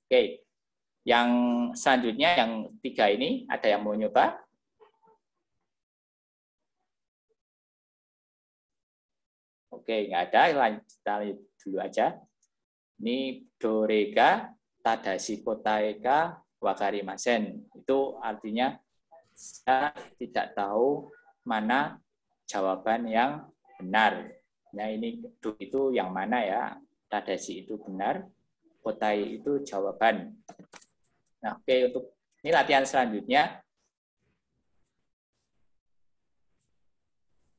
Oke. Yang selanjutnya yang tiga ini ada yang mau nyoba? Oke, nggak ada. Kita dulu aja. Ini dorega tadashi kotaeka wakarimasen. Itu artinya saya tidak tahu mana jawaban yang benar. Nah, ini itu yang mana ya? Tadashi itu benar, kotai itu jawaban. Nah, oke untuk ini latihan selanjutnya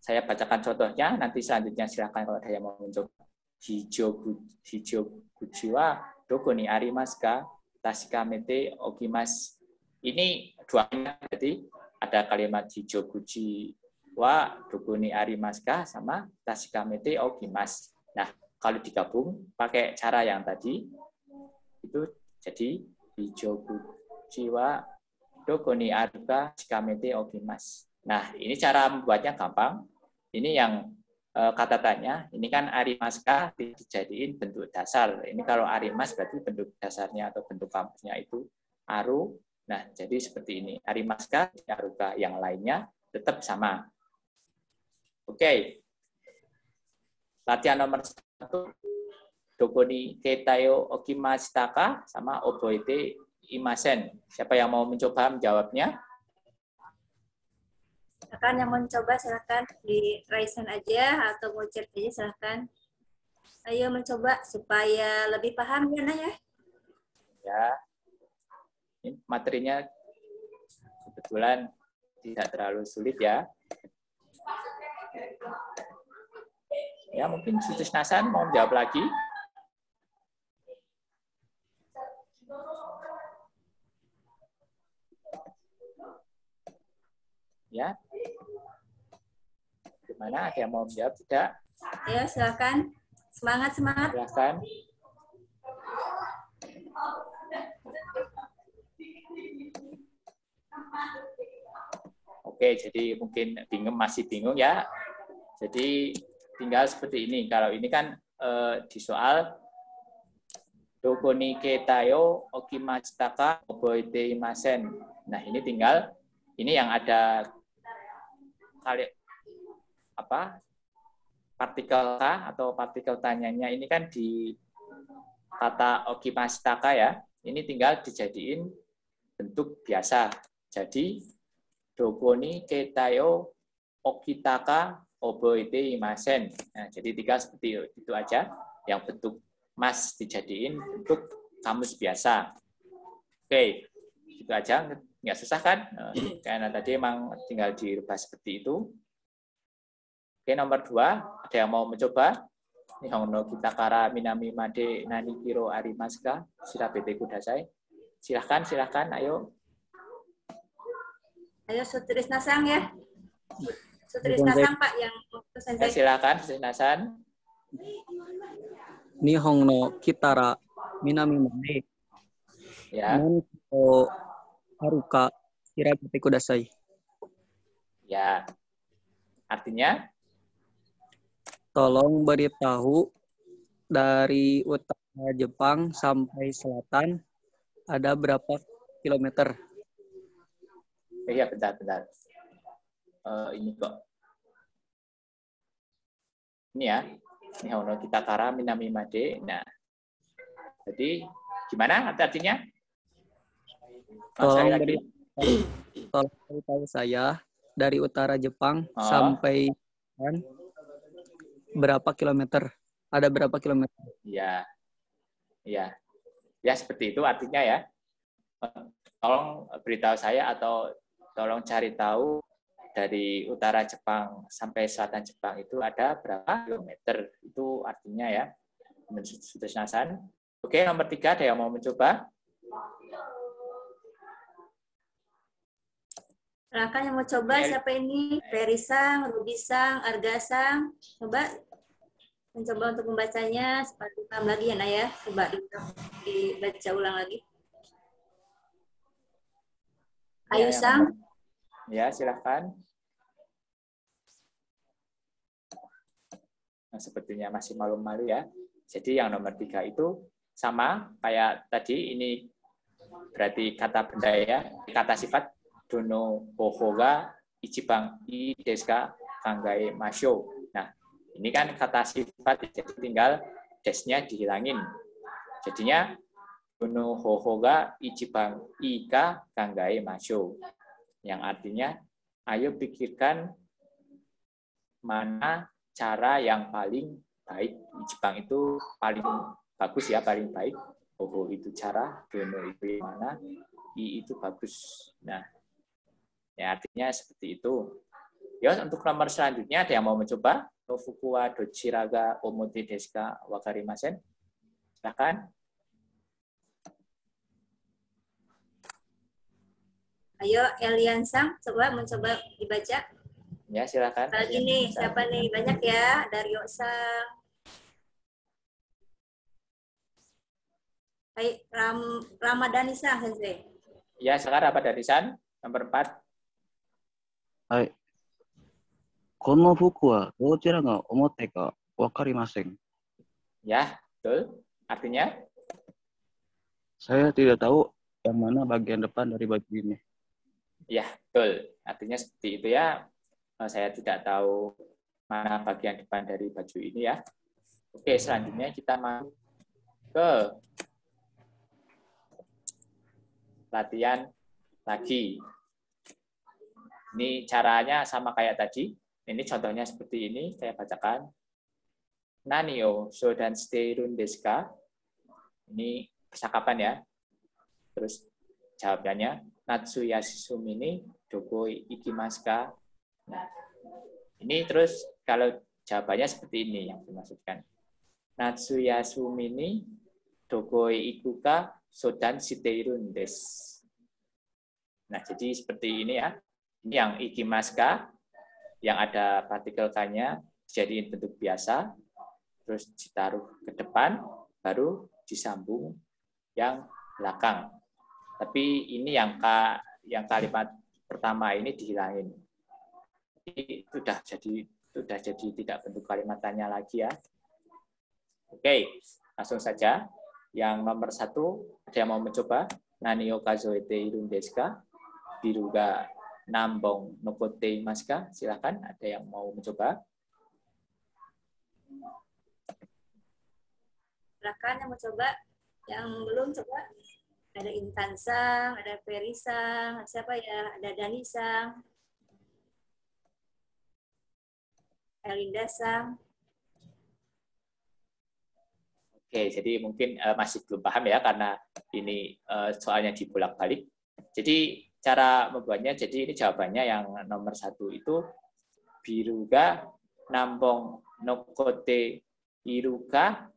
Saya bacakan contohnya, nanti selanjutnya silakan kalau ada yang mau mencoba. Hijau, hijau kujiwa, doko ni arimaska, tashikamete okimas. Ini dua jadi ada kalimat kuji wa doko ni arimaska sama tashikamete okimas. Nah, kalau digabung pakai cara yang tadi, itu jadi kuji wa doko ni ariba shikamete okimas. Nah, ini cara membuatnya gampang. Ini yang kata tanya, ini kan arimaska dijadiin bentuk dasar. Ini kalau arimas berarti bentuk dasarnya atau bentuk kampusnya itu aru Nah, jadi seperti ini. Arimaska, Aruka yang lainnya tetap sama. Oke. Latihan nomor satu. Dokoni Ketayo Okimashitaka sama Oboite Imasen. Siapa yang mau mencoba menjawabnya? Silakan yang mau mencoba silakan di Raisen aja atau mau chat aja silakan. Ayo mencoba supaya lebih paham ya, Nah ya. Ini materinya kebetulan tidak terlalu sulit ya. Ya, mungkin Situs Nasan mau menjawab lagi. Ya. Gimana? Ada yang mau menjawab? Tidak? Ayo silakan. Semangat, semangat. Silakan. Oke, jadi mungkin bingung masih bingung ya. Jadi tinggal seperti ini. Kalau ini kan eh, di soal Dokoni ketayo okimachitaka oboite imasen. Nah, ini tinggal ini yang ada kali apa? partikel K atau partikel tanyanya ini kan di kata okimashitaka ya. Ini tinggal dijadiin bentuk biasa. Jadi dokoni ketayo okitaka oboite imasen. Nah, jadi tinggal seperti itu aja. Yang bentuk mas dijadiin bentuk kamus biasa. Oke, itu aja. Nggak susah kan? Eh, Karena tadi emang tinggal dirubah seperti itu. Oke, nomor dua. Ada yang mau mencoba? Nihongo kita kara minami made nani kiro arimaska. Shirabete kudasai. Silahkan, silahkan. Ayo. Ayo Sutris Nasang ya. Sutris Sensei. Nasang Pak yang Ya, sensei. silahkan, Sinasan. Nihon no kitara minami made Ya, nani kiro haruka shirabete kudasai. ya. Artinya, Tolong beritahu dari utara Jepang sampai selatan ada berapa kilometer? eh, ya bentar, bentar. Eh, ini kok. Ini ya. Ini Hono kita kara minami made. Nah, jadi gimana artinya? Tolong beri tolong beritahu saya dari utara Jepang Ah. sampai selatan berapa kilometer? Ada berapa kilometer? Ya, ya, ya seperti itu artinya ya. Tolong beritahu saya atau tolong cari tahu dari utara Jepang sampai selatan Jepang itu ada berapa kilometer? Itu artinya ya. Menurut. Oke, nomor tiga ada yang mau mencoba? Silakan yang mau coba Ya. siapa ini? Ferry Sang, Ruby Sang, Arga Sang. Coba mencoba untuk membacanya seperti paham lagi ya Naya. Coba di- dibaca ulang lagi. Ayu Ya, yang Sang, Ya, silahkan. Nah, sepertinya masih malu-malu ya. Jadi yang nomor tiga itu sama kayak tadi ini berarti kata benda ya, kata sifat dono hohoga ichibang i deska kangai masyo. Nah, ini kan kata sifat jadi tinggal desnya dihilangin. Jadinya dono hohoga ichibang ika kangai masyo. Yang artinya ayo pikirkan mana cara yang paling baik. Jepang itu paling bagus ya, paling baik. Oho itu cara, dono itu mana, i itu bagus. Nah, ya artinya seperti itu. Ya, untuk nomor selanjutnya ada yang mau mencoba? Nofuku wa dochiraga omote desu ka wakarimasen? Silakan. ayo Elian Sang, coba mencoba dibaca. Ya, silakan. Lagi nih, siapa nih? Banyak ya. Dario Sang. Hai, Ram, Ramadhani Sang. Ya, sekarang apa dari San? Nomor 4. はい。この服はどちらが表かわかりません。 Ya, betul. Artinya? Saya tidak tahu yang mana bagian depan dari baju ini. Ya, betul. Artinya seperti itu ya. Eh, Saya tidak tahu mana bagian depan dari baju ini ya. Oke, selanjutnya kita masuk ke latihan lagi. Ini caranya sama kayak tadi. Ini contohnya seperti ini, saya bacakan. Nani o shodan shiteirun desu ka? Ini percakapan ya. Terus jawabannya, Natsu yasumi ni doko ikimasu ka? Nah, ini terus kalau jawabannya seperti ini yang dimaksudkan. Natsu yasumi ni doko ikuka sodan shiteirun desu. Nah, jadi seperti ini ya. Ini yang ikimaska, yang ada partikel K-nya dijadiin bentuk biasa, terus ditaruh ke depan, baru disambung yang belakang. Tapi ini yang K, yang kalimat pertama ini dihilangin. Ini sudah jadi sudah jadi tidak bentuk kalimat tanya lagi ya. Oke, langsung saja. Yang nomor satu, ada yang mau mencoba? Nani o kazoete irun desu ka? Biruga nambong nokote imaska? Silakan, ada yang mau mencoba? Silakan yang mau coba, yang belum coba. Ada Intan Sang, ada Ferry Sang, siapa ya? Ada Dani Sang, Elinda Sang. Oke, jadi mungkin eh, masih belum paham ya karena ini eh, soalnya dibolak-balik. Jadi cara membuatnya, jadi ini jawabannya yang nomor satu itu biruga nambong nokote iruka.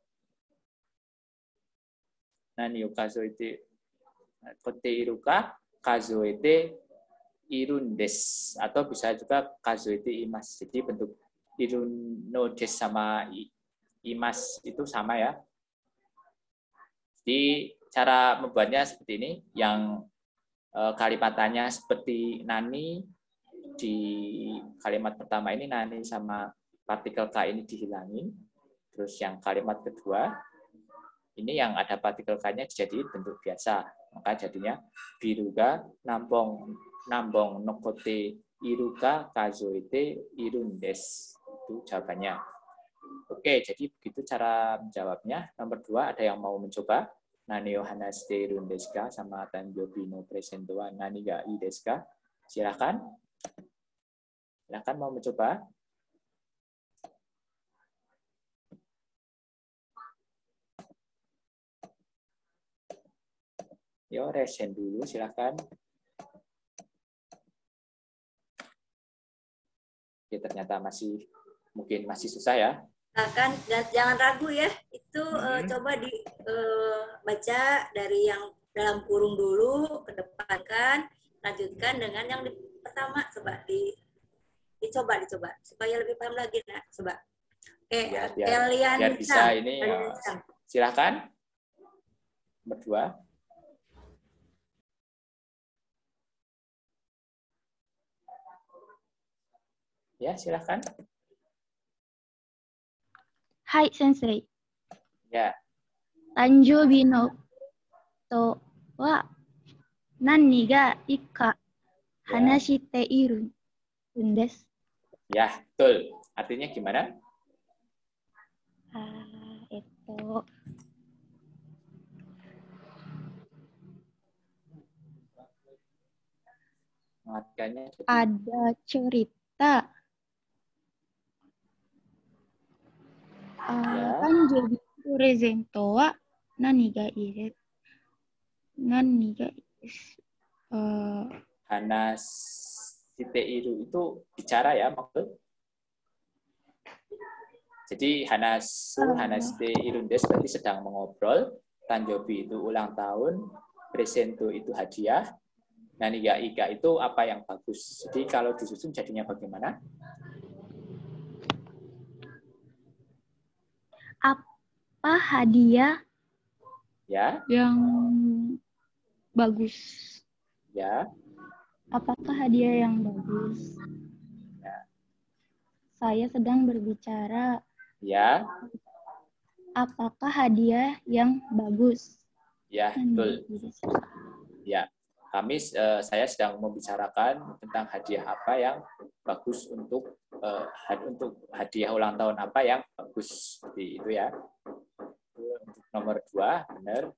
Nani kazoete? Kote iruka kazoete irun des atau bisa juga kazoete imas. Jadi bentuk irun sama imas itu sama ya. Jadi cara membuatnya seperti ini, yang kalimatannya seperti nani di kalimat pertama ini nani sama partikel k ini dihilangin. Terus yang kalimat kedua ini yang ada partikel k-nya dijadiin bentuk biasa. Maka jadinya biruga nambong nambong nokote iruka kazoete irundes. Itu jawabannya. Oke, jadi begitu cara menjawabnya. Nomor dua, ada yang mau mencoba? Nani Yohana Sterun Deska sama Tanjobi no Presento wa Nani ga i Deska. Silakan. Silakan mau mencoba. Yo, resen dulu, silakan. Oke, ternyata masih mungkin masih susah ya. Silakan dan jangan ragu ya. Itu eh, Mhm. coba di eh, baca dari yang dalam kurung dulu ke depan kan, lanjutkan dengan yang di, pertama coba di dicoba dicoba supaya lebih paham lagi nak coba. Oke, biar- Elian biar bisa ini, Sang. Silakan. Berdua. Ya, silakan. Hai, Sensei. Ya, 誕生日のとは何がいいか話しているんです。 ya, betul. Artinya gimana? あーえっと、 Mengartikannya jadi ada cerita Yeah. Kan jadi Rezento wa nani ga iret. Nani ga uh, eh, Hanas titik iru itu bicara ya maksud. Jadi Hanasu, uh, oh, Hanaste iya. Irundes berarti sedang mengobrol. Tanjobi itu ulang tahun, Presento itu hadiah, Nani ga Ika itu apa yang bagus. Jadi kalau disusun jadinya bagaimana? Apa hadiah Ya, yang bagus? Ya, apakah hadiah yang bagus? Ya. saya sedang berbicara. Ya, apakah hadiah yang bagus? Ya, betul. Ya, kami eh, saya sedang membicarakan tentang hadiah apa yang bagus untuk eh, had- untuk hadiah ulang tahun apa yang bagus seperti itu ya. Untuk nomor dua benar.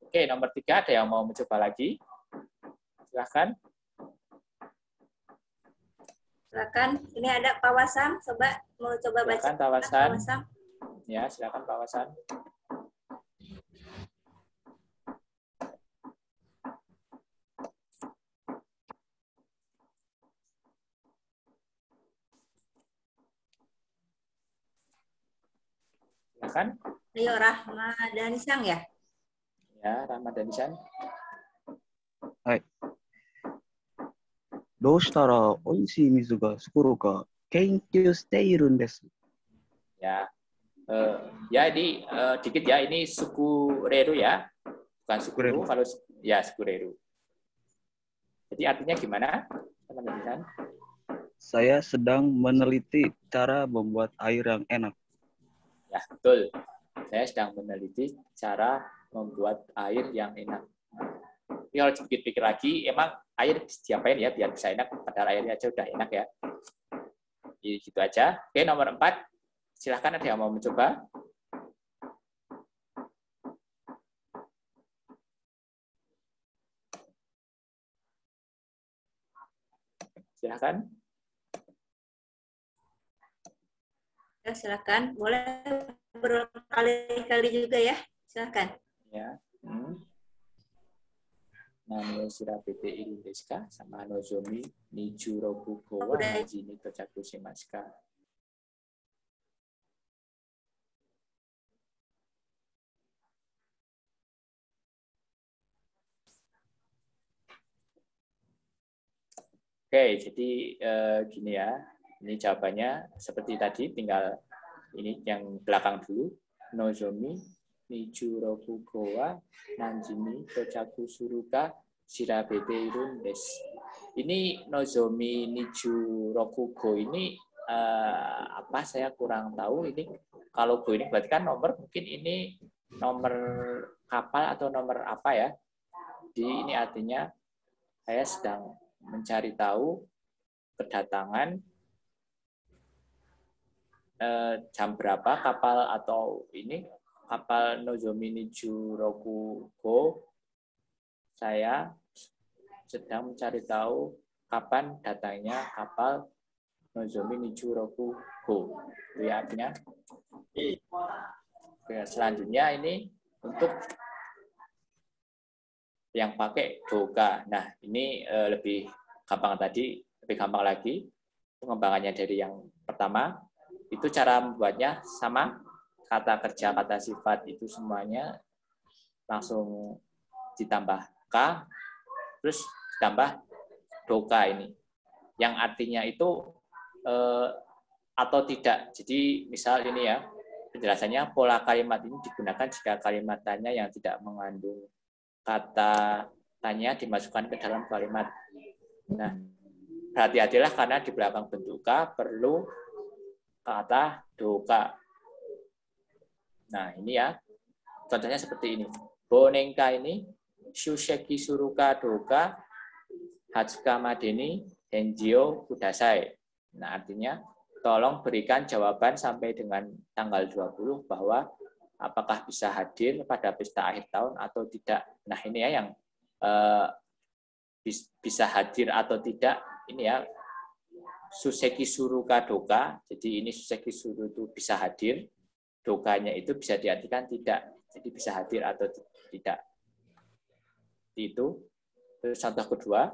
Oke, nomor tiga ada yang mau mencoba lagi? Silahkan. Silakan. Ini ada Pak Wasam, coba mau coba baca. Silakan Pak Wasan. Pak Wasam. Ya, silakan Pak Wasan. Silakan. Ayo Rahma dan Sang ya. Ya, Ramadan Isan. どうしたら美味しい水が作るか研究しているんです。 Ya, Eh, ya ini eh, dikit ya. Ini suku Reru ya, bukan suku Ru. Reru. Kalau ya suku Reru. Jadi artinya gimana, teman-teman? Isan? Saya sedang meneliti cara membuat air yang enak. Ya, betul. Saya sedang meneliti cara membuat air yang enak. Ini kalau dipikir-pikir lagi, emang air diapain ya biar bisa enak, padahal airnya aja udah enak ya. Jadi gitu aja. Oke, nomor empat. Silahkan ada yang mau mencoba. Silahkan. Ya, silakan. Boleh berkali-kali juga ya. Silakan. ya. Hmm. Namo shirabete iru desu ka? Sama nozomi nijuroku ko wa Udah. haji ni tochaku shimasu ka? Oke, jadi eh, gini ya. Ini jawabannya seperti tadi, tinggal ini yang belakang dulu. Nozomi Nijuroku Gowa Nanjimi Tochaku Suruka Shirabete Irun des. Ini Nozomi Nijuroku Go ini eh, apa saya kurang tahu ini kalau Go ini berarti kan nomor mungkin ini nomor kapal atau nomor apa ya. Jadi ini artinya saya sedang mencari tahu kedatangan eh, jam berapa kapal atau ini kapal Nozomi Nijuroku Go saya sedang mencari tahu kapan datangnya kapal Nozomi Nijuroku Go. Ya. Oke, selanjutnya ini untuk yang pakai doka. Nah, ini eh, lebih gampang tadi, lebih gampang lagi. Pengembangannya dari yang pertama, itu cara membuatnya sama kata kerja, kata sifat itu semuanya langsung ditambah k, terus ditambah doka ini. Yang artinya itu eh, atau tidak. Jadi misal ini ya, penjelasannya pola kalimat ini digunakan jika kalimat tanya yang tidak mengandung kata tanya dimasukkan ke dalam kalimat. Nah, berhati-hatilah karena di belakang bentuk K perlu kata doka. Nah, ini ya. Contohnya seperti ini. Bonengka ini, Shusheki Suruka Doka, Hatsuka Madeni, Henjio Kudasai. Nah, artinya tolong berikan jawaban sampai dengan tanggal 20 bahwa apakah bisa hadir pada pesta akhir tahun atau tidak. Nah, ini ya yang eh, bis- bisa hadir atau tidak. Ini ya Suseki Suruka Doka. Jadi ini Suseki Suru itu bisa hadir, dokanya itu bisa diartikan tidak. Jadi bisa hadir atau tidak. Itu. Terus contoh kedua,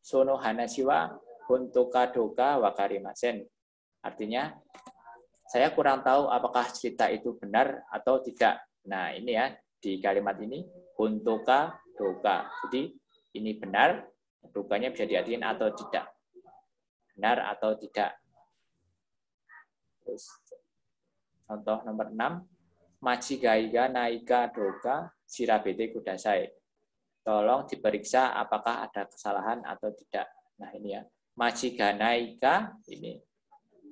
Sono Hanashiwa Hontoka Doka Wakarimasen. Artinya, saya kurang tahu apakah cerita itu benar atau tidak. Nah, ini ya, di kalimat ini, Hontoka Doka. Jadi, ini benar, dokanya bisa diartikan atau tidak. Benar atau tidak. Terus, contoh nomor 6, Machigaiga Naika Doka Shirabete Kudasai. Tolong diperiksa apakah ada kesalahan atau tidak. Nah ini ya, Machiga Naika ini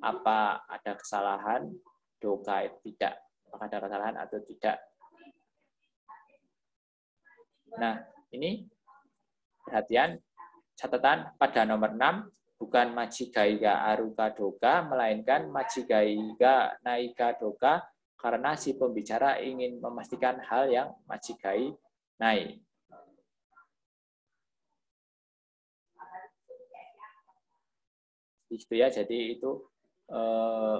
apa ada kesalahan, doka tidak, apakah ada kesalahan atau tidak. Nah ini perhatian catatan pada nomor 6 bukan majigai ga aruka doka melainkan majigai ga naika doka karena si pembicara ingin memastikan hal yang majigai naik. Itu ya, jadi itu eh,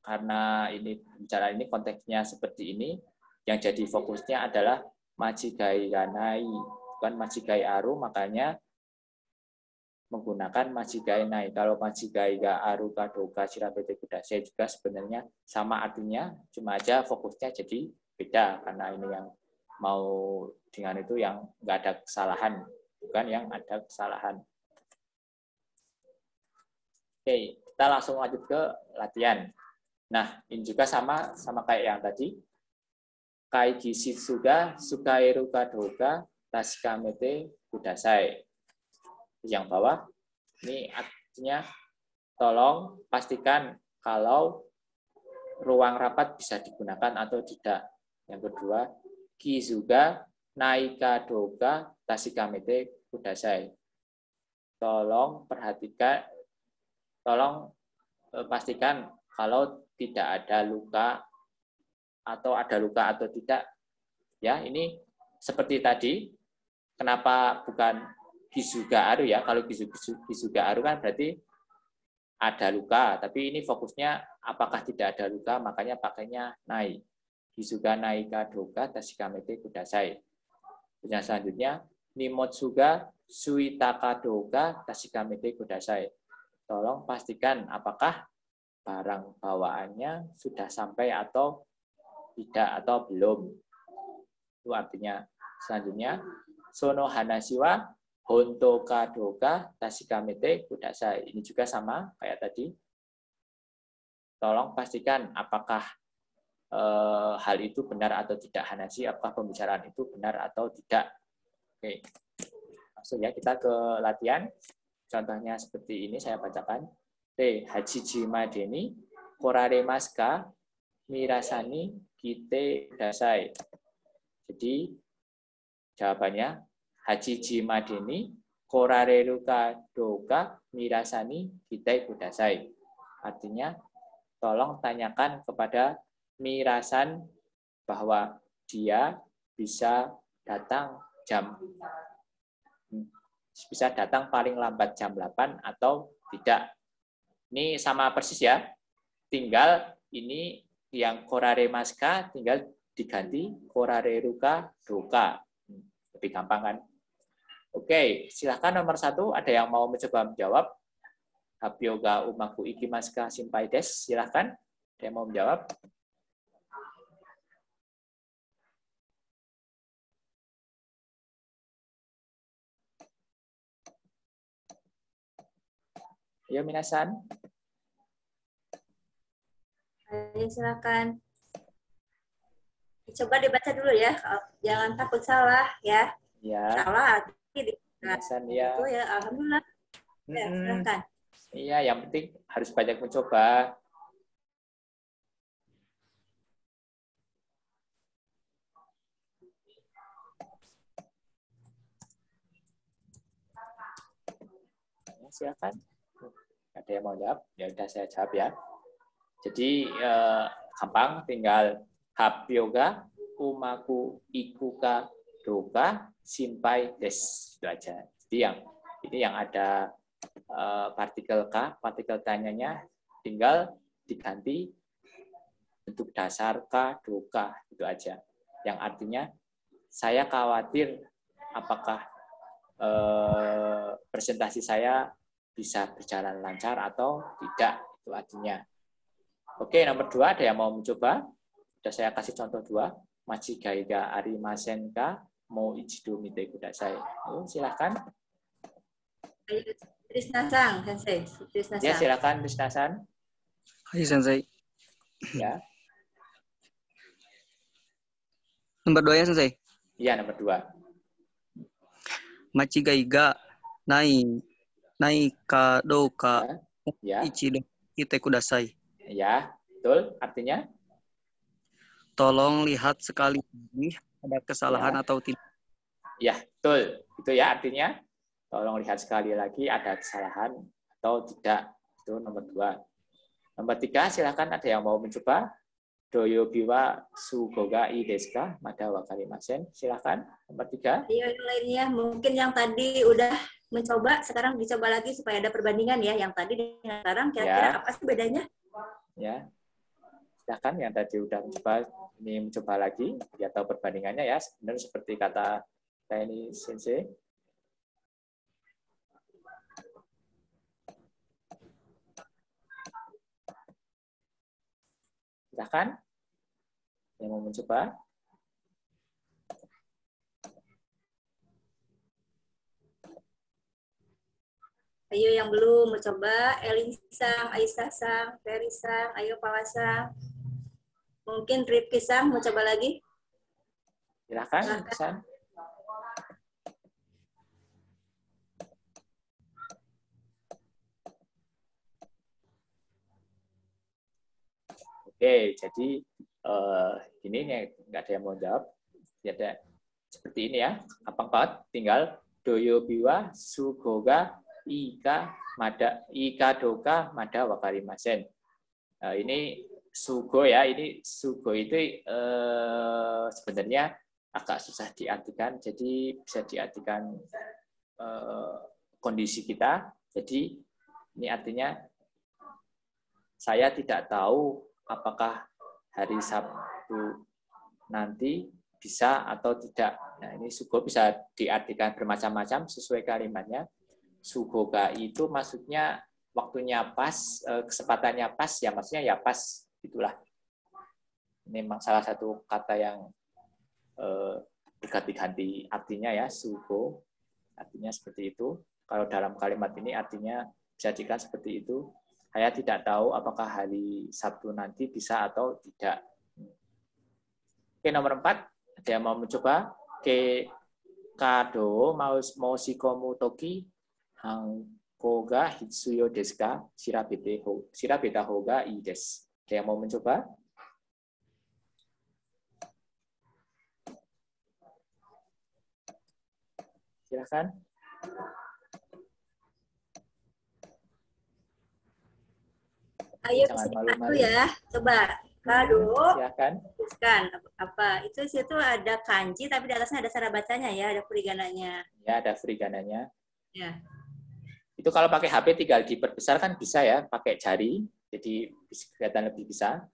karena ini bicara ini konteksnya seperti ini, yang jadi fokusnya adalah majigai ganai, bukan majigai aru, makanya menggunakan majigai nai. Kalau majigai ga aru kadoga sirapete saya juga sebenarnya sama artinya, cuma aja fokusnya jadi beda karena ini yang mau dengan itu yang nggak ada kesalahan, bukan yang ada kesalahan. Oke, kita langsung lanjut ke latihan. Nah, ini juga sama sama kayak yang tadi. Kai suga sukairu kadoga taskamete kudasai. Yang bawah, ini artinya tolong pastikan kalau ruang rapat bisa digunakan atau tidak. Yang kedua, kizuga naika doga tasikamete kudasai. Tolong perhatikan tolong eh, pastikan kalau tidak ada luka atau ada luka atau tidak. Ya, ini seperti tadi. Kenapa bukan gisuga aru ya? Kalau gisuga aru kan berarti ada luka, tapi ini fokusnya apakah tidak ada luka, makanya pakainya nai. Gisuga naika doga tashikamete kudasai. Yang selanjutnya, nimotsuga suitaka doga tashikamete kudasai tolong pastikan apakah barang bawaannya sudah sampai atau tidak atau belum. Itu artinya selanjutnya sono hanasiwa honto kadoka tasikamete kudasai. Ini juga sama kayak tadi. Tolong pastikan apakah e, hal itu benar atau tidak hanasi, apakah pembicaraan itu benar atau tidak. Oke. Langsung ya kita ke latihan. Contohnya seperti ini saya bacakan. T. Haji Madeni, Korare Maska, Mirasani, Kite Dasai. Jadi jawabannya Haji Madeni, Korare Luka Doka, Mirasani, Kite Kudasai. Artinya, tolong tanyakan kepada Mirasan bahwa dia bisa datang jam bisa datang paling lambat jam 8 atau tidak. Ini sama persis ya. Tinggal ini yang korare maska tinggal diganti korare ruka doka. Lebih gampang kan? Oke, silahkan nomor satu. Ada yang mau mencoba menjawab? Hapyoga umaku ikimaska simpai des. Silahkan. Ada yang mau menjawab? Ya, Minasan. Ayo, silakan. Coba dibaca dulu ya, jangan takut salah ya. Ya. Salah Minasan ya. Itu ya, alhamdulillah. Ya, silakan. Iya, yang penting harus banyak mencoba. Ya, silakan ada yang mau jawab ya udah saya jawab ya jadi eh, gampang tinggal hap yoga umaku ikuka doka simpai des itu aja jadi yang ini yang ada eh, partikel k partikel tanyanya tinggal diganti bentuk dasar k doka itu aja yang artinya saya khawatir apakah eh, presentasi saya bisa berjalan lancar atau tidak. Itu artinya. Oke, nomor dua ada yang mau mencoba? Sudah saya kasih contoh dua. Machigaiga arimasenka mau ichido mite kudasai. Ayo, silakan. Trisnasang, Sensei. Trisnasang. Ya, silakan Trisnasan. Hai, Sensei. Ya. Nomor dua ya, Sensei? Iya, nomor dua. Machigaiga nai naika doka ya. ichido ite kudasai. Ya, betul. Artinya? Tolong lihat sekali lagi ada kesalahan Ya. atau tidak. Ya, betul. Itu ya artinya. Tolong lihat sekali lagi ada kesalahan atau tidak. Itu nomor dua. Nomor tiga, silakan ada yang mau mencoba. Doyo biwa sugoga i deska, mada wakari masen. Silakan. Nomor tiga. Ayo yang lainnya, mungkin yang tadi udah mencoba, sekarang dicoba lagi supaya ada perbandingan ya. Yang tadi dengan sekarang kira-kira Ya. apa sih bedanya? Ya. Silakan yang tadi udah mencoba, ini mencoba lagi. Ya tahu perbandingannya ya. Sebenarnya seperti kata Tani Sensei. Silakan. Yang mau mencoba. Ayo yang belum mencoba, Elin Sang, Aisyah Sang, Ferry Sang, ayo Pawa Sang. Mungkin Rifki Sang mau coba lagi? Silakan, Silakan. Oke, jadi eh ini nih nggak ada yang mau jawab. Tidak ada seperti ini ya. Gampang banget. Tinggal doyo biwa sugoga ika mada ika doka mada wakarimasen. Nah, ini sugo ya. Ini sugo itu eh, sebenarnya agak susah diartikan. Jadi bisa diartikan eh, kondisi kita. Jadi ini artinya saya tidak tahu apakah hari Sabtu nanti bisa atau tidak. Nah, ini sugo bisa diartikan bermacam-macam sesuai kalimatnya. Sugoga itu maksudnya waktunya pas, eh, kesempatannya pas, ya maksudnya ya pas, itulah. Memang salah satu kata yang eh, berganti-ganti artinya ya, sugo. Artinya seperti itu. Kalau dalam kalimat ini artinya diartikan seperti itu. Saya tidak tahu apakah hari Sabtu nanti bisa atau tidak. Oke, nomor empat. Ada yang mau mencoba? Ke kado mau mau shikomu toki hangkoga hitsuyo desu ka shirabete ho hoga desu. Ada yang mau mencoba? Silakan. Ayo Jangan satu ya. Coba. Kado, Silakan. tuliskan apa? Itu situ ada kanji tapi di atasnya ada cara bacanya ya, ada furigananya. Ya, ada furigananya. Ya. Itu kalau pakai HP tinggal diperbesar kan bisa ya, pakai jari, jadi kelihatan lebih bisa.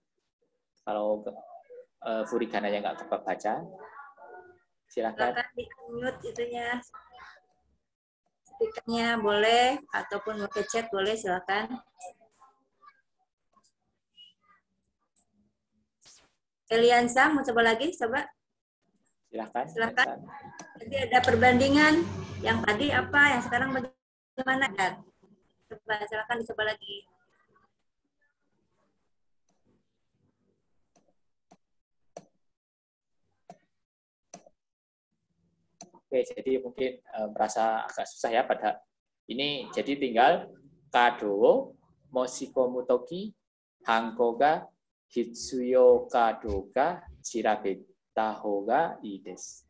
Kalau uh, furigananya nggak kebaca, silakan. Silakan di mute itunya. Speakernya boleh ataupun mau ke chat boleh silakan. Eliansa mau coba lagi coba. Silakan. Silakan. Jadi ada perbandingan yang tadi apa, yang sekarang bagaimana dan coba silakan dicoba lagi. Oke, jadi mungkin eh, merasa agak susah ya pada ini. Jadi tinggal kado moshiko mutoki hankoga hitsuyo kadoga shirabeta hoga ii desu.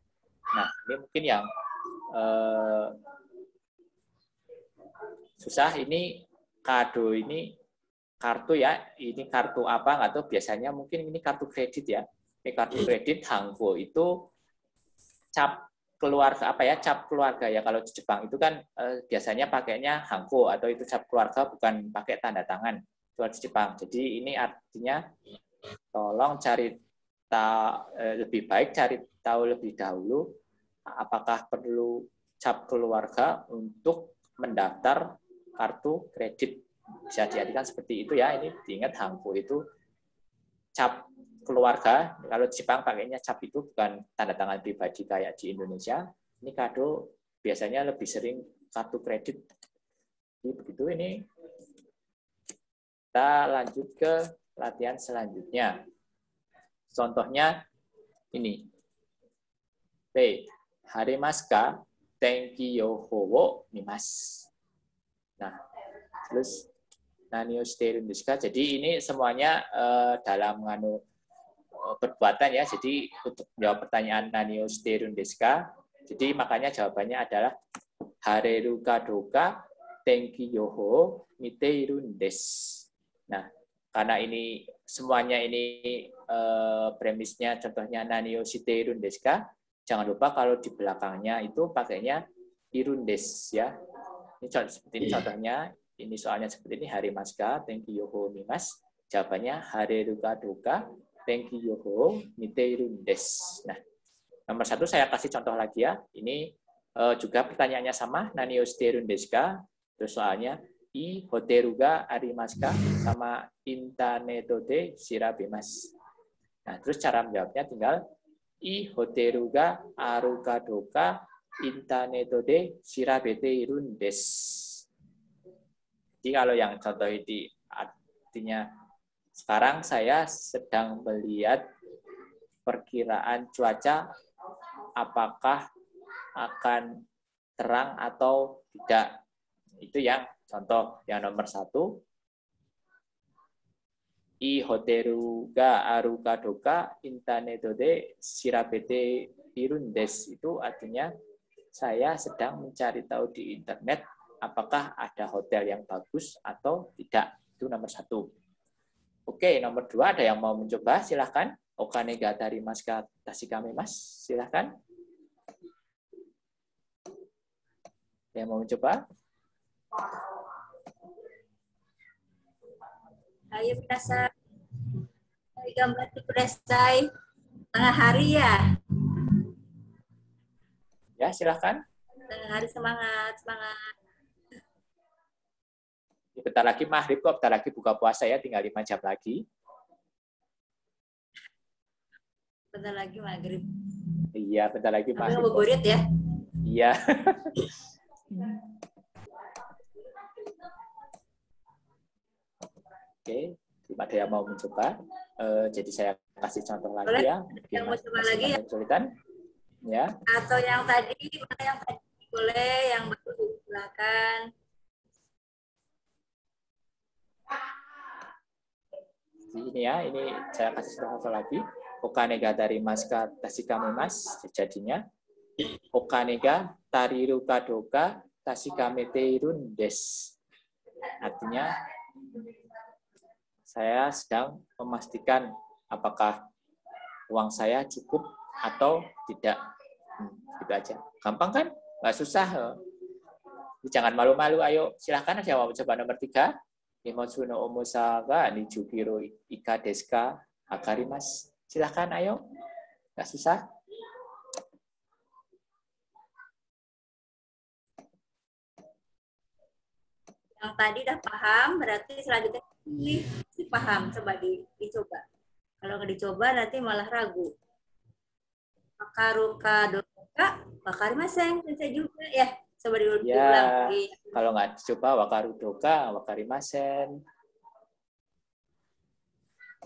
Nah, ini mungkin yang eh, susah ini kado ini kartu ya. Ini kartu apa nggak tahu biasanya mungkin ini kartu kredit ya. Ini kartu kredit hanko itu cap keluarga apa ya cap keluarga ya kalau di Jepang itu kan eh, biasanya pakainya hanko atau itu cap keluarga bukan pakai tanda tangan kalau di Jepang. Jadi ini artinya tolong cari tahu lebih baik cari tahu lebih dahulu apakah perlu cap keluarga untuk mendaftar kartu kredit bisa diartikan seperti itu ya ini diingat hanko itu cap keluarga kalau di Jepang pakainya cap itu bukan tanda tangan pribadi kayak di Indonesia. Ini kado biasanya lebih sering kartu kredit. Jadi begitu ini. Kita lanjut ke latihan selanjutnya. Contohnya ini. Baik, harimaska tenki yoho wo mimas. Nah, terus nani o? Jadi ini semuanya eh, dalam nganu perbuatan ya. Jadi untuk menjawab pertanyaan nani o shiteru desu ka? Jadi makanya jawabannya adalah hareruka doka tenki yoho miteirun des. Nah, karena ini semuanya ini eh, premisnya contohnya nanio shiteirun deska, jangan lupa kalau di belakangnya itu pakainya irundes ya. Ini contoh seperti ini contohnya, ini soalnya seperti ini hari maska, tenki yoho mimas. Jawabannya hareruka doka tenki yoho miteirundes. Nah, nomor satu saya kasih contoh lagi ya. Ini uh, juga pertanyaannya sama, nani osterun deska. Terus soalnya i hoteruga arimaska sama intanetode sirabimas. Nah, terus cara menjawabnya tinggal i hoteruga aruka doka intanetode sirabete irundes. Jadi kalau yang contoh ini artinya sekarang saya sedang melihat perkiraan cuaca apakah akan terang atau tidak. Itu yang contoh yang nomor satu. I hoteru ga aruka doka intanetode sirapete irundes. Itu artinya saya sedang mencari tahu di internet apakah ada hotel yang bagus atau tidak. Itu nomor satu. Oke, nomor dua ada yang mau mencoba? Silahkan. Okane gatari mas kami mas. Silahkan. Yang mau mencoba? Ayo merasa gambar di kudasai tengah hari ya. Ya, silahkan. Tengah hari semangat, semangat. Bentar lagi maghrib kok, bentar lagi buka puasa ya, tinggal lima jam lagi. Bentar lagi maghrib. Iya, bentar lagi maghrib. Tapi ngabuburit ya? Iya. Oke, terima ada yang mau mencoba. Uh, jadi saya kasih contoh lagi Boleh? ya. Yang mau coba lagi ya? Kesulitan. Ya. Atau yang tadi, mana yang tadi boleh, yang baru silakan. Ini ya, ini saya kasih contoh lagi. Okanega dari maska tasikame mas, jadinya. Okanega tariru kadoka tasikame teirun des. Artinya, saya sedang memastikan apakah uang saya cukup atau tidak. Hmm, gitu aja. Gampang kan? Nggak susah. Jangan malu-malu, ayo silahkan aja mau coba nomor tiga. Imotsuno omosaga ni jukiro ika deska akarimas. Silahkan, ayo. Nggak susah. Yang tadi udah paham, berarti selanjutnya ini si paham. Coba di, dicoba. Kalau nggak dicoba, nanti malah ragu. Makaruka doka, bakarimaseng. Saya juga ya. Coba diulang. Ya, kalau nggak coba wakaru doka, wakarimasen.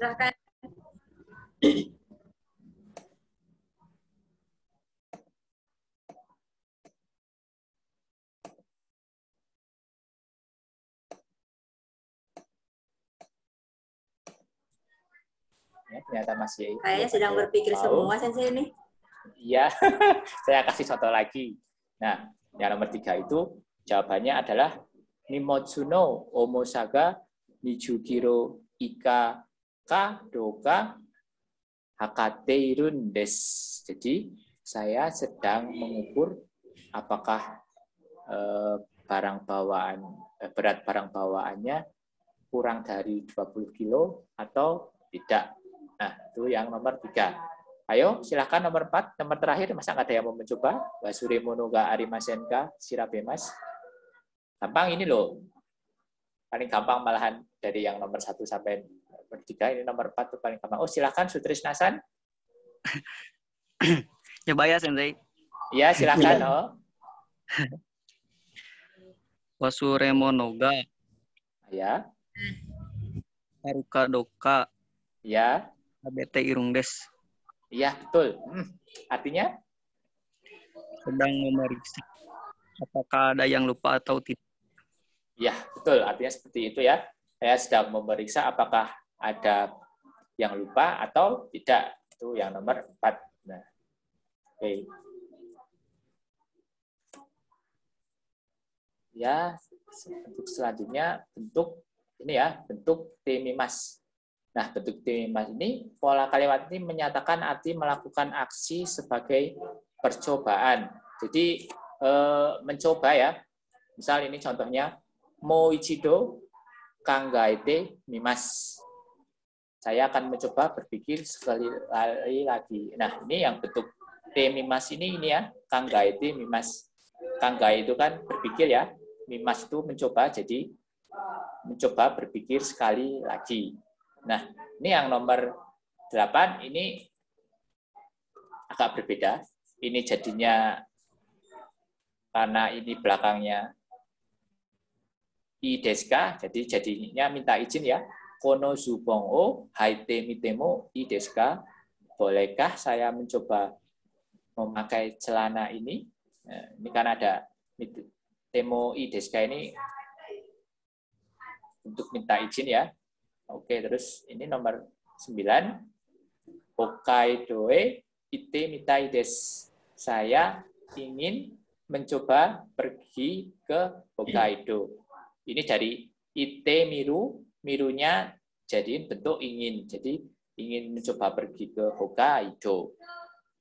Silahkan. Ya, ternyata masih. Kayaknya sedang berpikir tahu. semua sensei ini. Iya, saya kasih contoh lagi. Nah, yang nomor tiga itu jawabannya adalah Nimotsuno Omosaga Mijukiro Ika Ka Doka Hakateirun des. Jadi saya sedang mengukur apakah eh, barang bawaan eh, berat barang bawaannya kurang dari 20 kilo atau tidak. Nah, itu yang nomor tiga. Ayo, silakan nomor 4. Nomor terakhir, masa nggak ada yang mau mencoba? Basuri Monoga Arimasenka, Sirabemas. Gampang ini loh. Paling gampang malahan dari yang nomor 1 sampai nomor 3. Ini nomor 4 itu paling gampang. Oh, silakan Sutris Nasan. Coba ya, Sensei. Iya, silakan. Oh. Wasure Monoga. Ya. Haruka Doka. Ya. ABT Irungdes. Iya, betul. Hmm. Artinya? Sedang memeriksa apakah ada yang lupa atau tidak. Iya, betul. Artinya seperti itu ya. Saya sedang memeriksa apakah ada yang lupa atau tidak. Itu yang nomor empat. Nah. Oke. Okay. Ya, untuk selanjutnya bentuk ini ya, bentuk temimas. Nah bentuk temimas ini pola kalimat ini menyatakan arti melakukan aksi sebagai percobaan. Jadi eh, mencoba ya. Misal ini contohnya moichido kangaete mimas. Saya akan mencoba berpikir sekali lagi. Nah, ini yang bentuk mimas ini ini ya, kangaete mimas. Kanggai itu kan berpikir ya, mimas itu mencoba jadi mencoba berpikir sekali lagi. Nah, ini yang nomor 8 ini agak berbeda. Ini jadinya karena ini belakangnya i deska, jadi jadinya minta izin ya. Kono zubong o haite mitemo i deska. Bolehkah saya mencoba memakai celana ini? Nah, ini kan ada temo i deska ini untuk minta izin ya. Oke, terus ini nomor 9. Hokkaidoe ite mitai des. Saya ingin mencoba pergi ke Hokkaido. Ini dari ite miru, mirunya jadi bentuk ingin. Jadi ingin mencoba pergi ke Hokkaido.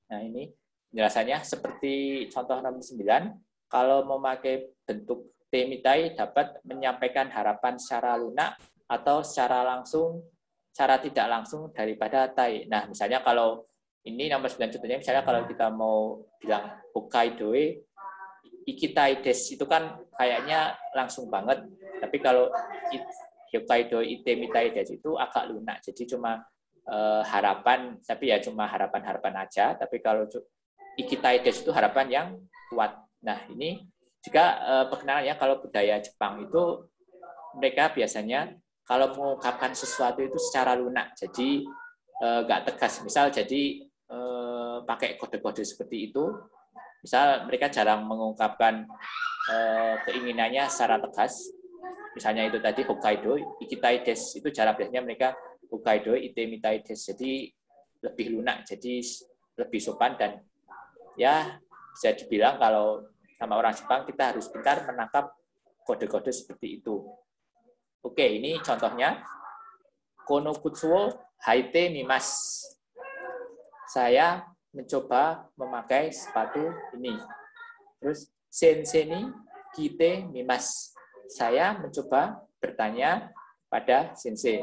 Nah ini penjelasannya seperti contoh nomor 9. Kalau memakai bentuk temitai dapat menyampaikan harapan secara lunak atau secara langsung, secara tidak langsung daripada tai. Nah, misalnya kalau ini nomor 9 contohnya, misalnya kalau kita mau bilang Hokkaido Ikitaides itu kan kayaknya langsung banget. Tapi kalau Hokkaido Itemitaides itu agak lunak. Jadi cuma eh, harapan, tapi ya cuma harapan-harapan aja. Tapi kalau Ikitaides itu harapan yang kuat. Nah, ini juga eh, perkenalan ya kalau budaya Jepang itu mereka biasanya kalau mengungkapkan sesuatu itu secara lunak. Jadi eh, nggak tegas. Misal jadi eh, pakai kode-kode seperti itu Misal mereka jarang mengungkapkan eh, keinginannya secara tegas. Misalnya itu tadi Hokkaido, Ikitaides itu jarang biasanya mereka Hokkaido, Itemitaides. Jadi lebih lunak, jadi lebih sopan dan ya bisa dibilang kalau sama orang Jepang kita harus pintar menangkap kode-kode seperti itu. Oke, ini contohnya. Kono kutsuo haite mimas. Saya mencoba memakai sepatu ini. Terus sensei kite mimas. Saya mencoba bertanya pada sensei.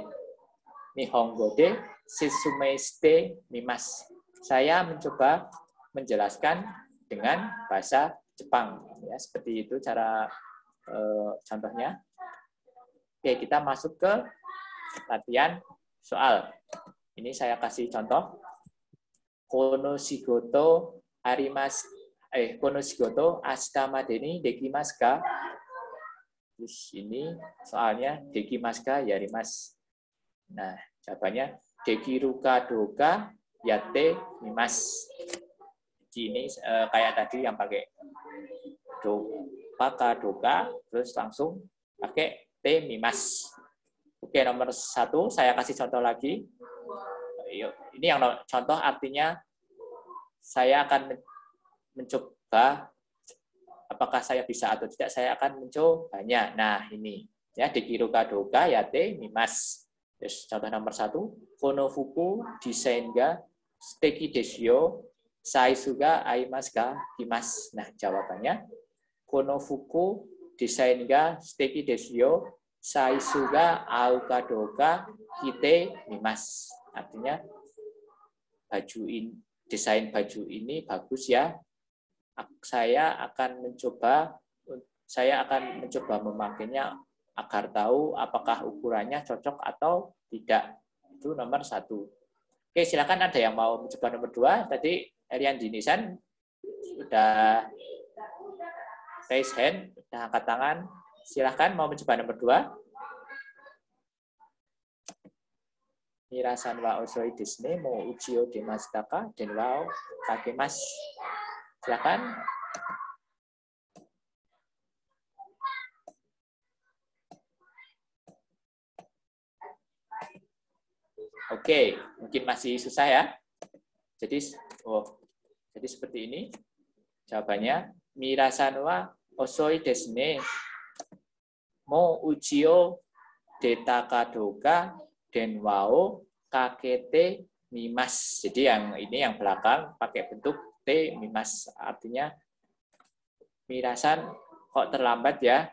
Nihongo de shite mimas. Saya mencoba menjelaskan dengan bahasa Jepang. Ya, seperti itu cara eh, contohnya. Oke, kita masuk ke latihan soal. Ini saya kasih contoh kono shigoto arimas eh kono shigoto asita madeni dekimasu? Terus ini soalnya dekimasu ka. Nah, jawabannya dekiruka doka yate mimas. Jadi ini eh, kayak tadi yang pakai do paka doka terus langsung pakai mimas. Oke, nomor satu saya kasih contoh lagi ini yang contoh artinya saya akan mencoba apakah saya bisa atau tidak saya akan mencobanya. Nah, ini ya dikiru kadoka yate mimas. Terus contoh nomor satu, konofuku desain ga steki desyo sai suga aimas ga kimas. Nah, jawabannya konofuku desain ga steki desyo sai suga au kadoka kite mimas. Artinya baju ini desain baju ini bagus ya. Saya akan mencoba saya akan mencoba memakainya agar tahu apakah ukurannya cocok atau tidak. Itu nomor satu. Oke, silakan ada yang mau mencoba nomor dua. Tadi Erian Dinisan sudah raise hand, sudah angkat tangan. Silakan mau mencoba nomor dua. Mirasan wa osoi desne mo uchio demashitaka den wa kakemas. Silakan. Oke, mungkin masih susah ya. Jadi, oh, jadi seperti ini. Jawabannya, mirasan wa osoi desne. mo uchio detakadoka den wao kakete mimas. Jadi yang ini yang belakang pakai bentuk T mimas artinya mirasan kok terlambat ya.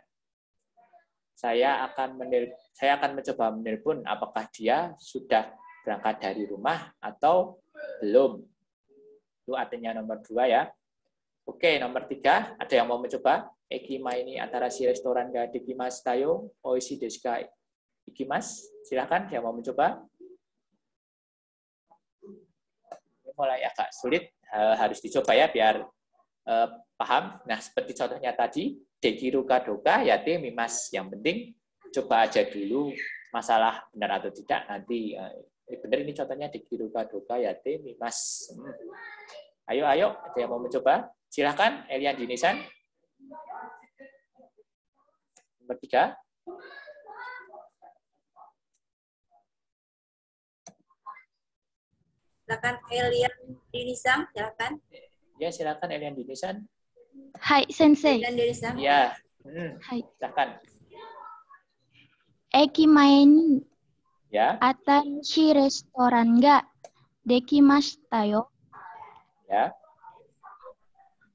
Saya akan menil, saya akan mencoba menelpon apakah dia sudah berangkat dari rumah atau belum. Itu artinya nomor dua ya. Oke, nomor tiga, ada yang mau mencoba? Ekima ini antara si restoran ga dekimas tayo, oishi desu ikimas. Silahkan, yang mau mencoba? Ini mulai agak sulit, eh, harus dicoba ya, biar eh, paham. Nah, seperti contohnya tadi, dekiru kadoka, ya te mimas. Yang penting, coba aja dulu masalah benar atau tidak, nanti eh, benar ini contohnya dekiru kadoka, ya te mimas. Hmm. Ayo, ayo, ada yang mau mencoba? Silahkan, Elian Dinisan. Nomor tiga. Silakan Elian Dinisam, silakan. Ya, silakan Elian Dinisan. Hai, Sensei. Elian Dinisam. Ya, hmm, Hai. silakan. Eki main Ya, atarishi restoran ga dekimashita yo. ya,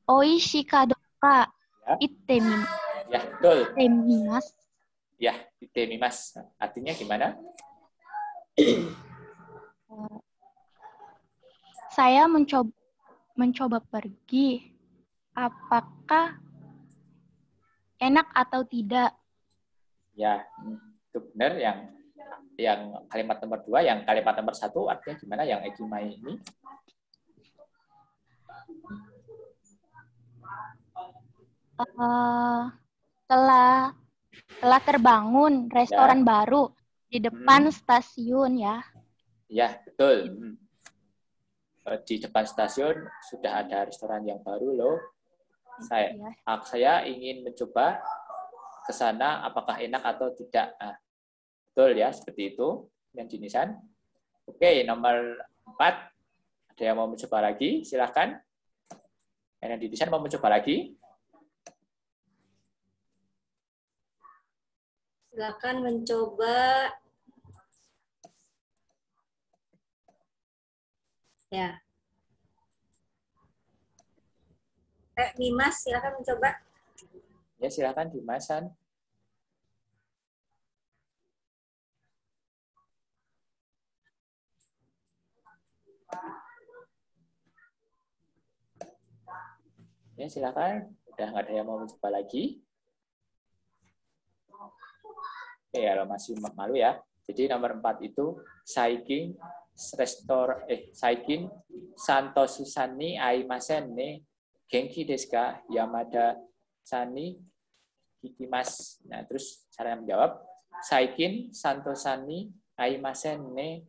Oishi ka do ka Ya. itte mi- ya, betul. itte mimasu. Ya, ite mimas. Artinya gimana? Saya mencoba mencoba pergi. Apakah enak atau tidak? Ya, itu benar yang yang kalimat nomor dua, yang kalimat nomor satu artinya gimana? Yang ekimai ini? Eh, telah telah terbangun restoran baru di depan stasiun ya. Ya, betul. Hmm. Eh, Di depan stasiun sudah ada restoran yang baru loh. Saya Ya. Saya ingin mencoba ke sana apakah enak atau tidak. Nah, betul ya, seperti itu yang jenisan. Oke, nomor empat. Ada yang mau mencoba lagi? Silahkan. Yang di desain mau mencoba lagi? Silakan mencoba. Ya. Eh, Mimas, silakan mencoba. Ya, silahkan Dimasan. Ya, silakan. Udah nggak ada yang mau mencoba lagi. Oke, kalau masih malu ya. Jadi nomor empat itu Saikin Restor eh Saikin Santo Susani Aimasen ne Genki desu ka Yamada Sani Kikimas. Nah, terus cara menjawab Saikin Santo Sani Aimasen ne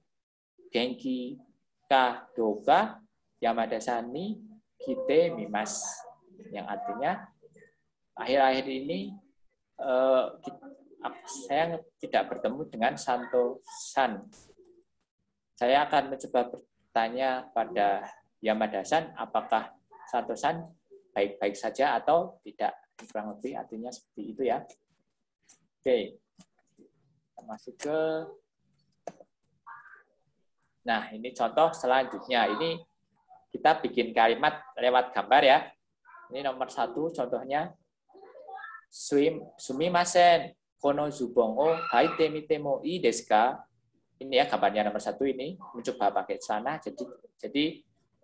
Genki ka doka Yamada Sani Kite Mimas. Yang artinya akhir-akhir ini eh, saya tidak bertemu dengan Santo San. Saya akan mencoba bertanya pada Yamada San apakah Santo San baik-baik saja atau tidak. Kurang lebih artinya seperti itu ya. Oke. Kita masuk ke Nah, ini contoh selanjutnya. Ini kita bikin kalimat lewat gambar ya. Ini nomor satu contohnya. Swim, sumimasen, kono zubong o haite mitemo i desu ka? Ini ya gambarnya nomor satu ini. Mencoba pakai celana. Jadi, jadi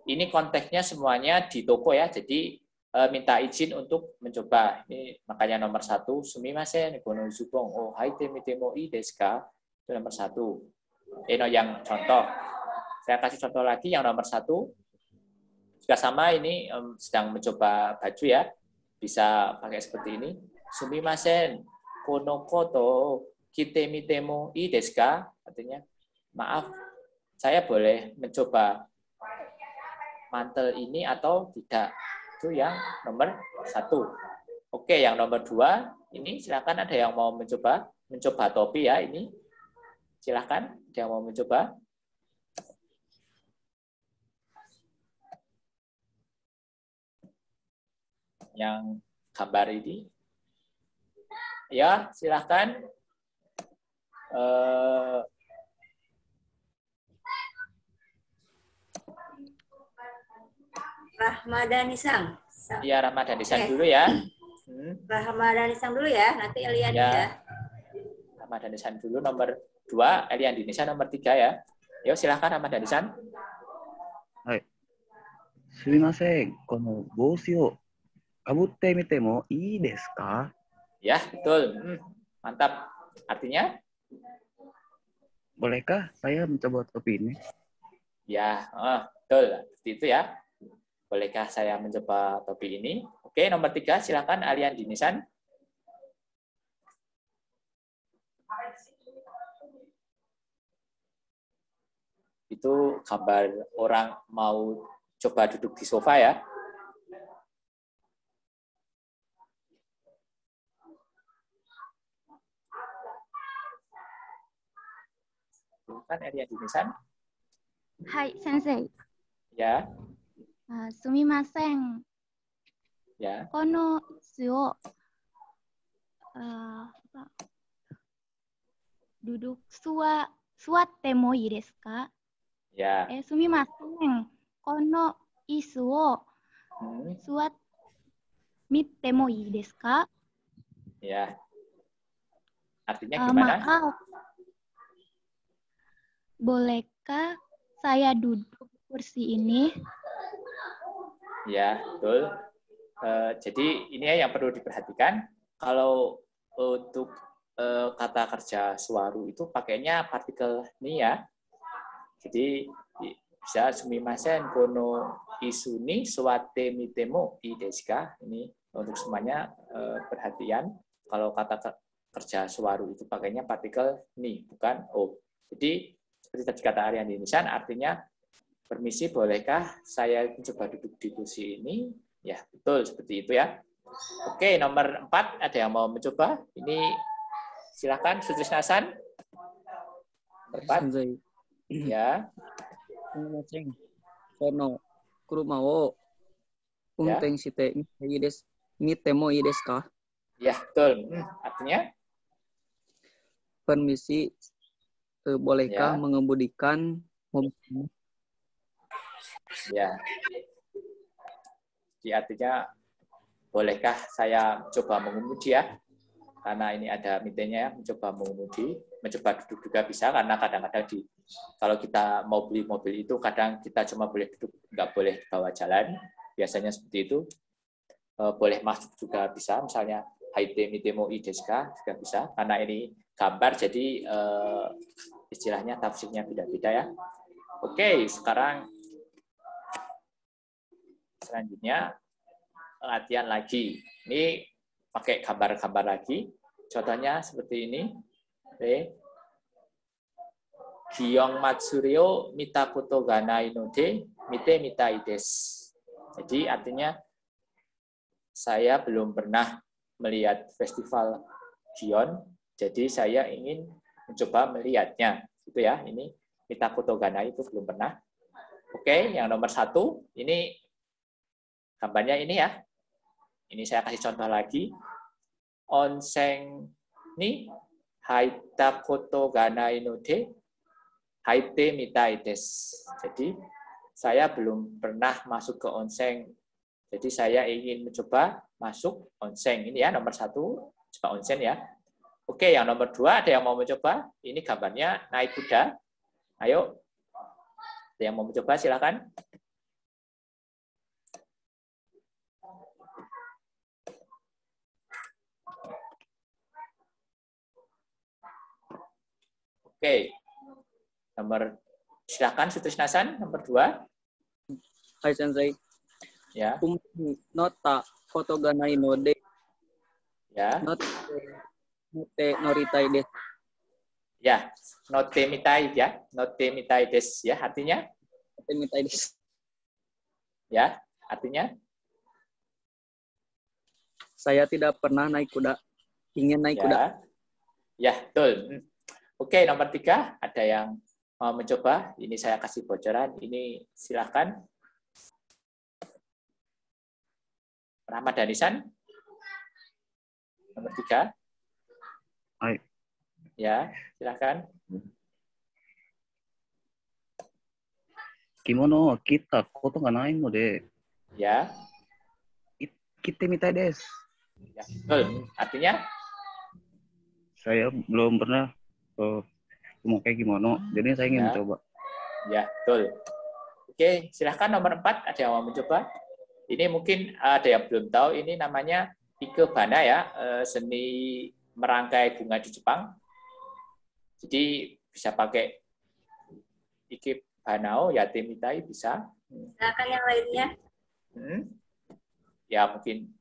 ini konteksnya semuanya di toko ya. Jadi eh, minta izin untuk mencoba. Ini makanya nomor satu. Sumimasen, kono zubong o haite mitemo i desu ka? Itu nomor satu. Ini yang contoh. Saya kasih contoh lagi yang nomor satu. Juga sama ini em, sedang mencoba baju ya. Bisa pakai seperti ini. Sumimasen, kono koto kite mitemo i desu ka? Artinya, maaf, saya boleh mencoba mantel ini atau tidak. Itu yang nomor satu. Oke, yang nomor dua, ini silakan ada yang mau mencoba. Mencoba topi ya, ini. Silakan, ada yang mau mencoba. Yang gambar ini ya silahkan. Eh, Rahmadani Sang. Sang. ya Ramadan Nisan Oke. dulu ya. Hmm, Rahmadani Sang dulu ya, nanti Elian Ya. ya. Ramadan Nisan dulu nomor dua, Elian Dinisa nomor tiga ya. Yuk silahkan Ramadan Nisan. すみません。この帽子をかぶってみてもいいですか Ya, betul. Hmm, mantap. Artinya? Bolehkah saya mencoba topi ini? Ya, oh, betul. Seperti itu ya. Bolehkah saya mencoba topi ini? Oke, nomor tiga, silakan Alian Dinisan. Itu gambar orang mau coba duduk di sofa ya. Silakan Eriadini-san. Hai, Sensei. Ya. Ah, uh, sumimasen. Ya. Kono suo uh, duduk suwa suatte mo ii desu ka? Ya. Eh, sumimasen. Kono isu wo hmm. suat mitte mo ii desu ka? Ya. Artinya ah, gimana? Uh, maaf. Bolehkah saya duduk kursi ini? Ya, betul. Eh, jadi ini ya yang perlu diperhatikan. Kalau untuk eh, kata kerja suaru itu pakainya partikel ni ya. Jadi bisa sumimasen kono isuni suwate mitemo i desu ka? Ini untuk semuanya eh, perhatian. Kalau kata ke- kerja suaru itu pakainya partikel ni, bukan o. Jadi seperti tadi kata Arya di Indonesia, artinya permisi bolehkah saya mencoba duduk di kursi ini? Ya, betul seperti itu ya. Oke, nomor empat ada yang mau mencoba? Ini silakan Sutris Nasan. Berpat. Ya. Sing. Sono kurumawo. Unteng ya. site ides ini temo ides kah? Ya, betul. Hmm, artinya permisi eh, bolehkah Ya. mengemudikan mobil Ya. Jadi artinya, bolehkah saya coba mengemudi ya? Karena ini ada mitenya, mencoba mengemudi, mencoba duduk juga bisa, karena kadang-kadang di kalau kita mau beli mobil itu kadang kita cuma boleh duduk, nggak boleh bawa jalan. Biasanya seperti itu. Eh, boleh masuk juga bisa, misalnya haite mitemo ideska juga bisa, karena ini gambar, jadi eh, istilahnya tafsirnya beda-beda ya. Oke, sekarang selanjutnya latihan lagi. Ini pakai gambar-gambar lagi. Contohnya seperti ini. Oke. Giyong Matsurio Mita Koto Ganai no de Mite Mita Ides. Jadi artinya saya belum pernah melihat festival Gion, jadi saya ingin mencoba melihatnya. Itu ya, ini Mita Koto Ganai itu belum pernah. Oke, yang nomor satu, ini gambarnya ini ya. Ini saya kasih contoh lagi. Onsen ni koto no de haite mitai desu. Jadi saya belum pernah masuk ke onsen. Jadi saya ingin mencoba masuk onsen. Ini ya nomor satu, coba onsen ya. Oke, yang nomor dua ada yang mau mencoba? Ini gambarnya naik kuda. Ayo, ada yang mau mencoba silakan. Oke, nomor silakan Sutrisnasan nomor dua. Hai Sensei. Ya. Um, nota fotoganai. Ya. Not eh, Note noritai des. Ya, note mitai ya, note mitai des ya, artinya? Note mitai des. Ya, artinya? Saya tidak pernah naik kuda. Ingin naik ya. kuda. Ya, betul. Oke, nomor tiga. Ada yang mau mencoba? Ini saya kasih bocoran. Ini silahkan. Rahmat Danisan. Nomor tiga. Hai. Ya, silakan. Kimono kita koto nggak naik mau deh. Ya. Kita minta des. Ya, betul. Artinya? Saya belum pernah eh, uh, memakai kimono, jadi saya ingin ya. mencoba. Ya, betul. Oke, silahkan nomor empat, ada yang mau mencoba. Ini mungkin ada yang belum tahu, ini namanya Ikebana ya, eh, seni merangkai bunga di Jepang. Jadi bisa pakai ikebanao, yatemitai bisa. Silakan yang lainnya. Hmm. Ya mungkin.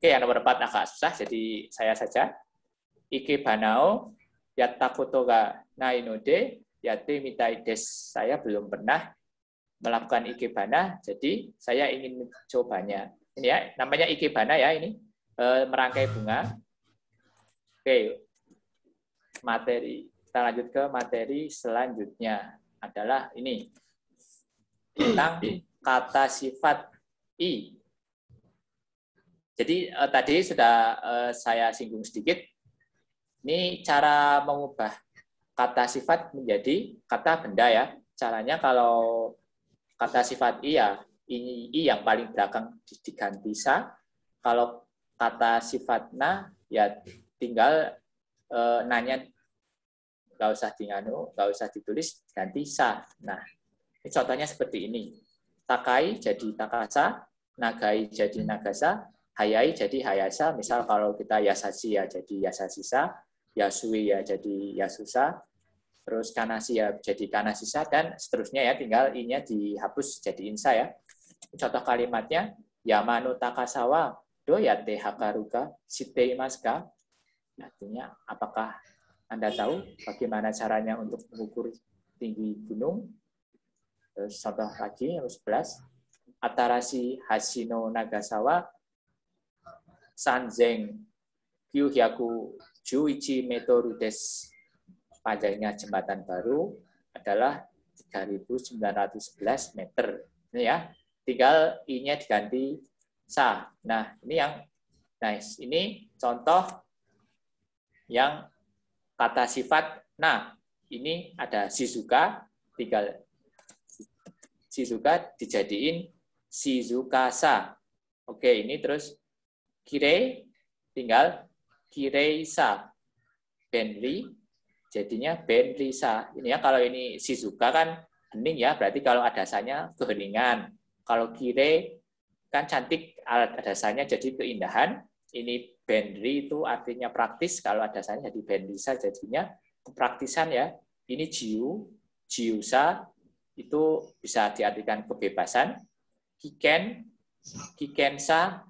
Oke, yang nomor empat agak susah, jadi saya saja. Ikebanao, yattakoto ga nai no de, yate mitai des. Saya belum pernah melakukan ikebana, jadi saya ingin mencobanya. Ini ya, namanya ikebana ya ini, eh, merangkai bunga. Oke, materi. Kita lanjut ke materi selanjutnya adalah ini tentang kata sifat i. Jadi eh, tadi sudah eh, saya singgung sedikit. Ini cara mengubah kata sifat menjadi kata benda ya. Caranya kalau kata sifat i ya ini i yang paling belakang diganti sa. Kalau kata sifat na ya tinggal eh, nanya nggak usah dinganu, nggak usah ditulis ganti sa. Nah, ini contohnya seperti ini. Takai jadi takasa, nagai jadi nagasa, hayai jadi hayasa. Misal kalau kita yasashi ya jadi yasasisa, yasui ya jadi yasusa, terus kanasi ya jadi kanasisa, dan seterusnya ya tinggal i-nya dihapus jadi insa ya. Contoh kalimatnya, Yamano takasawa doyate hakaruka shiteimasu Artinya, apakah Anda tahu bagaimana caranya untuk mengukur tinggi gunung? Terus contoh lagi, yang 11. Atarashi Hashino Nagasawa Sanzeng Kyuhyaku Juichi Metoru des. Panjangnya jembatan baru adalah 3.911 meter. Ini ya, tinggal i-nya diganti sa. Nah, ini yang nice. Ini contoh yang kata sifat nah. Ini ada Shizuka, tinggal Shizuka dijadiin Shizukasa. Oke, ini terus Kirei tinggal Kireisa. Benri jadinya Benrisa. Ini ya kalau ini Shizuka kan hening ya, berarti kalau adasanya keheningan. Kalau Kire kan cantik alat adasanya jadi keindahan. Ini Benri itu artinya praktis, kalau adasanya jadi Benrisa jadinya kepraktisan ya. Ini Jiu, Jiusa itu bisa diartikan kebebasan. Kiken, Kikensa,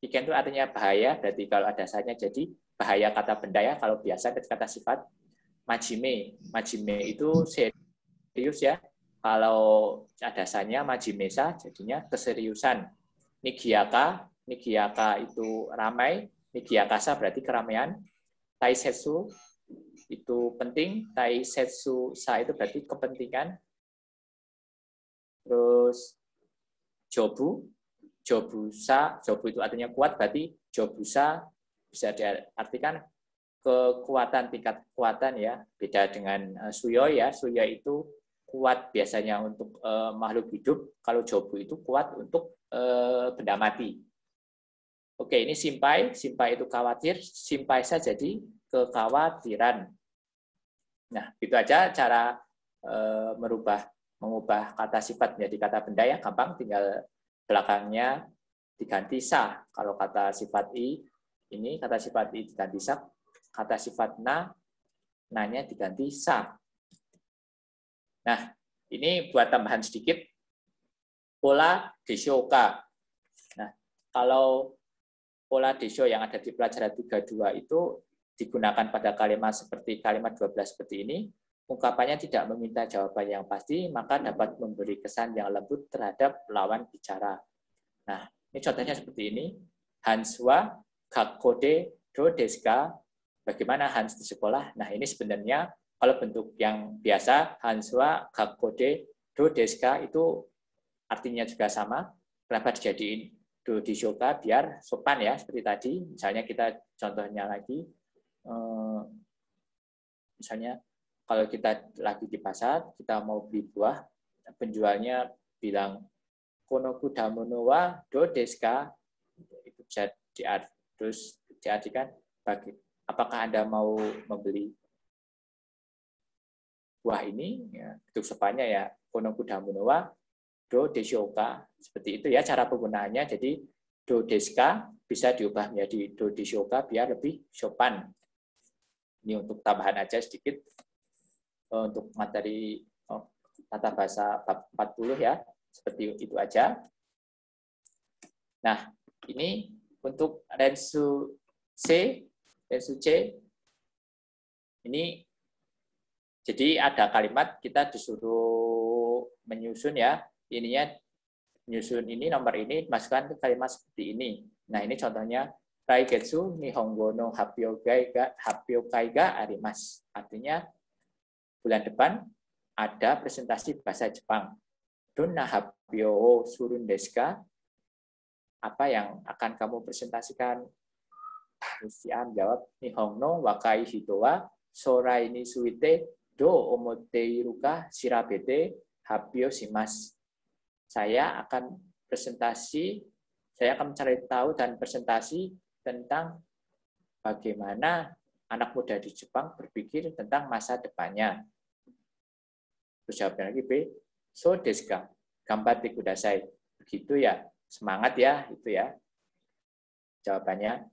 Kiken itu artinya bahaya, berarti kalau adasanya jadi bahaya kata benda ya, kalau biasa kata sifat. Majime, Majime itu serius ya, kalau adasanya Majimesa jadinya keseriusan. Nigiaka, Nigiaka itu ramai, Nigiakasa berarti keramaian. Taisetsu itu penting, Taisetsu sa itu berarti kepentingan. Terus Jobu, Jobusa, Jobu itu artinya kuat, berarti Jobusa bisa diartikan kekuatan tingkat kekuatan ya. Beda dengan suyo ya. Suyo itu kuat biasanya untuk uh, makhluk hidup. Kalau jobu itu kuat untuk uh, benda mati oke ini simpai. Simpai itu khawatir. Simpai saja jadi kekhawatiran. Nah itu aja cara uh, merubah mengubah kata sifat menjadi kata benda ya. Gampang tinggal belakangnya diganti sa. Kalau kata sifat i ini kata sifat i diganti sa. Kata sifat na, nanya diganti sa. Nah, ini buat tambahan sedikit, pola desyoka. Nah, kalau pola desyo yang ada di pelajaran 32 itu digunakan pada kalimat seperti kalimat 12 seperti ini, ungkapannya tidak meminta jawaban yang pasti, maka dapat memberi kesan yang lembut terhadap lawan bicara. Nah, ini contohnya seperti ini. Hanswa gakode do deska bagaimana Hans di sekolah. Nah, ini sebenarnya kalau bentuk yang biasa, Hanswa Gakode Do Deska itu artinya juga sama. Kenapa dijadiin Do Dishoka? Biar sopan ya, seperti tadi. Misalnya kita contohnya lagi, eh, misalnya kalau kita lagi di pasar, kita mau beli buah, penjualnya bilang konoku damono do deska itu bisa diart terus diartikan bagi apakah anda mau membeli buah ini ya, untuk sepanya ya konoku damono do deshoka seperti itu ya cara penggunaannya. Jadi do deska bisa diubah menjadi do deshoka biar lebih sopan. Ini untuk tambahan aja sedikit. Eh, untuk materi oh, tata bahasa 40 ya. Seperti itu aja. Nah, ini untuk Rensu C, Rensu C, ini jadi ada kalimat kita disuruh menyusun ya, ininya menyusun ini nomor ini masukkan kalimat seperti ini. Nah ini contohnya Raigetsu Nihongo no Hapyo Gaiga Hapyo Kaiga Arimas. Artinya bulan depan ada presentasi bahasa Jepang. Donna Hapyo Surun Deska, apa yang akan kamu presentasikan? Lucia menjawab, Nihong no wakai hitowa sorai ni suite do omoteiruka shirabete hapyo simas. Saya akan presentasi, saya akan mencari tahu dan presentasi tentang bagaimana anak muda di Jepang berpikir tentang masa depannya. Terus jawabnya lagi B, So deska, gambate kudasai. Begitu ya, semangat ya, itu ya. Jawabannya.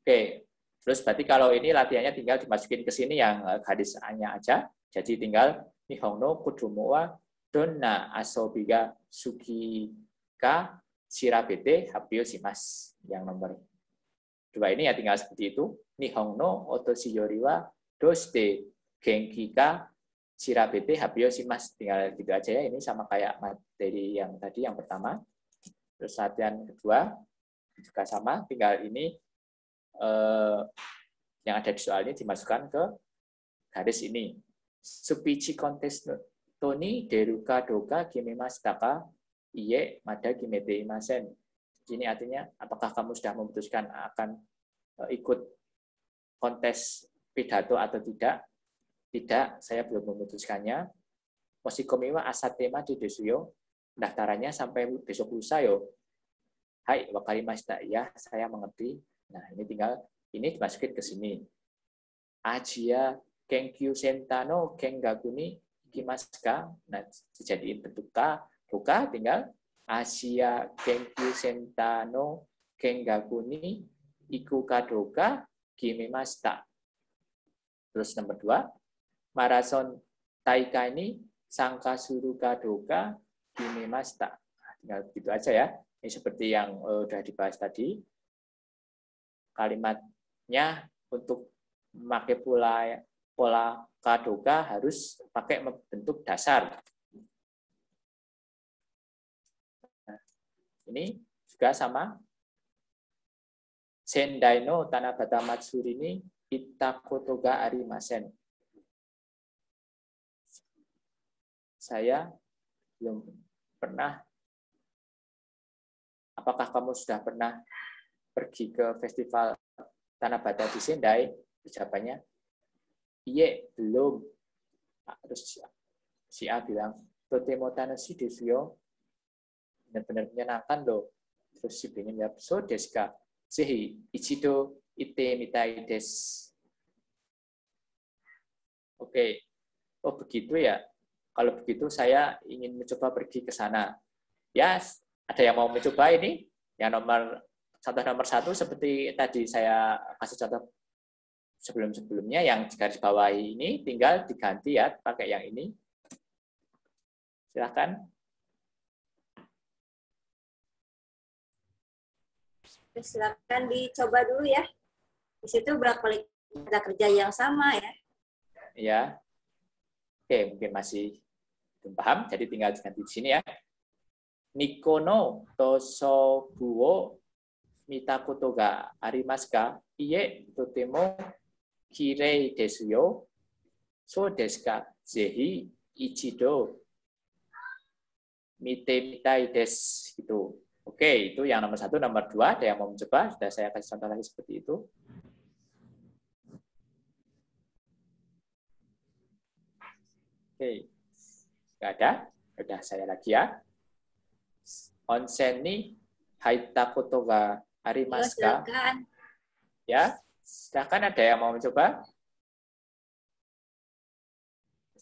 Oke, terus berarti kalau ini latihannya tinggal dimasukin ke sini yang eh, garisnya aja. Jadi tinggal Nihongo kudumo wa donna asobiga suki ka shirabete hapyo shimasu. Yang nomor dua ini ya tinggal seperti itu. Nihongo otoshi yori wa doshite genki ka Sirabete Habio Simas tinggal gitu aja ya ini sama kayak materi yang tadi yang pertama terus latihan kedua juga sama tinggal ini eh, yang ada di soal dimasukkan ke garis ini Supichi kontes Toni deruka doka kimimas taka iye mada kimete imasen ini artinya apakah kamu sudah memutuskan akan eh, ikut kontes pidato atau tidak tidak, saya belum memutuskannya. Mosikomiwa asatema di desuyo. Pendaftarannya sampai besok lusa yo. Hai, wakarimashita. Ya, saya mengerti. Nah, ini tinggal ini dimasukin ke sini. Ajia Kenkyu Sentano Kenggakuni Kimaska. Nah, dijadiin bentuk K. Buka tinggal Asia Kenkyu Sentano Kenggakuni Iku Kadoka Kimimasta. Terus nomor dua, maraton taika ini sangka suruka doka masta. Tinggal begitu aja ya. Ini seperti yang uh, sudah dibahas tadi. Kalimatnya untuk memakai pola pola kadoka harus pakai bentuk dasar. Nah, ini juga sama. Sendai no Tanabata Matsuri ini itakotoga arimasen. saya belum pernah. Apakah kamu sudah pernah pergi ke festival Tanah Bata di Sendai? Jawabannya, iya, belum. Terus si A bilang, Totemo Tanashi desuyo. Benar-benar menyenangkan loh. Terus si B nya so deska. Sehi, ichido ite mitai. Oke, oh begitu ya. Kalau begitu saya ingin mencoba pergi ke sana. Ya, ada yang mau mencoba ini? Yang nomor contoh nomor satu seperti tadi saya kasih contoh sebelum-sebelumnya yang garis bawahi ini tinggal diganti ya pakai yang ini. Silahkan. Silahkan dicoba dulu ya. Di situ berapa kali kita kerja yang sama ya. Ya. Oke, mungkin masih belum paham, jadi tinggal diganti di sini ya. Nikono tosobuo mitakoto ga arimasu ka? Iye, totemo kirei desu yo, so desu ka, zehi ichido mite mitai desu. gitu. Oke, itu yang nomor satu. Nomor dua, ada yang mau mencoba? Sudah saya kasih contoh lagi seperti itu. Oke, nggak ada. Udah saya lagi ya. Onsen ni haita koto ga arimasu ka? Ya silakan ada yang mau mencoba?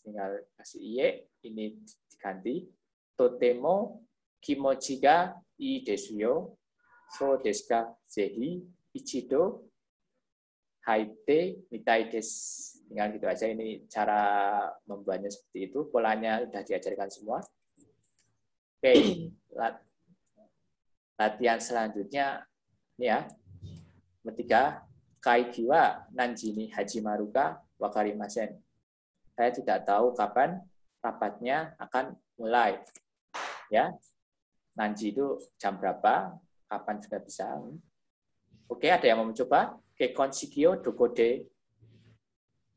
Tinggal kasih iye, ini diganti. Totemo kimochi ga ii desu yo. So desu ka? Zehi ichido haite mitai desu. Tinggal gitu aja ini cara membuatnya seperti itu. Polanya sudah diajarkan semua. Oke, lat- latihan selanjutnya ini ya. Ketiga, kaiki wa nanji ni hajimaruka wakarimasen. Saya tidak tahu kapan rapatnya akan mulai. Ya. Nanji itu jam berapa? Kapan sudah bisa? Oke, ada yang mau mencoba? Kekon shikyo dokode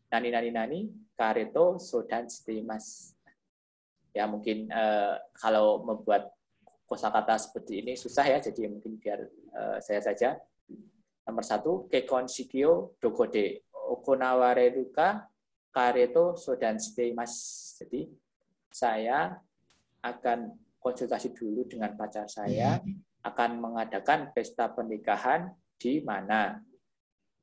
nani nani nani kareto sodan mas. Ya, mungkin eh, kalau membuat kosakata seperti ini susah ya, jadi mungkin biar eh, saya saja. Nomor satu, kekon shikyo dokode okonawareruka kareto sodan mas. Jadi saya akan konsultasi dulu dengan pacar saya akan mengadakan pesta pernikahan di mana.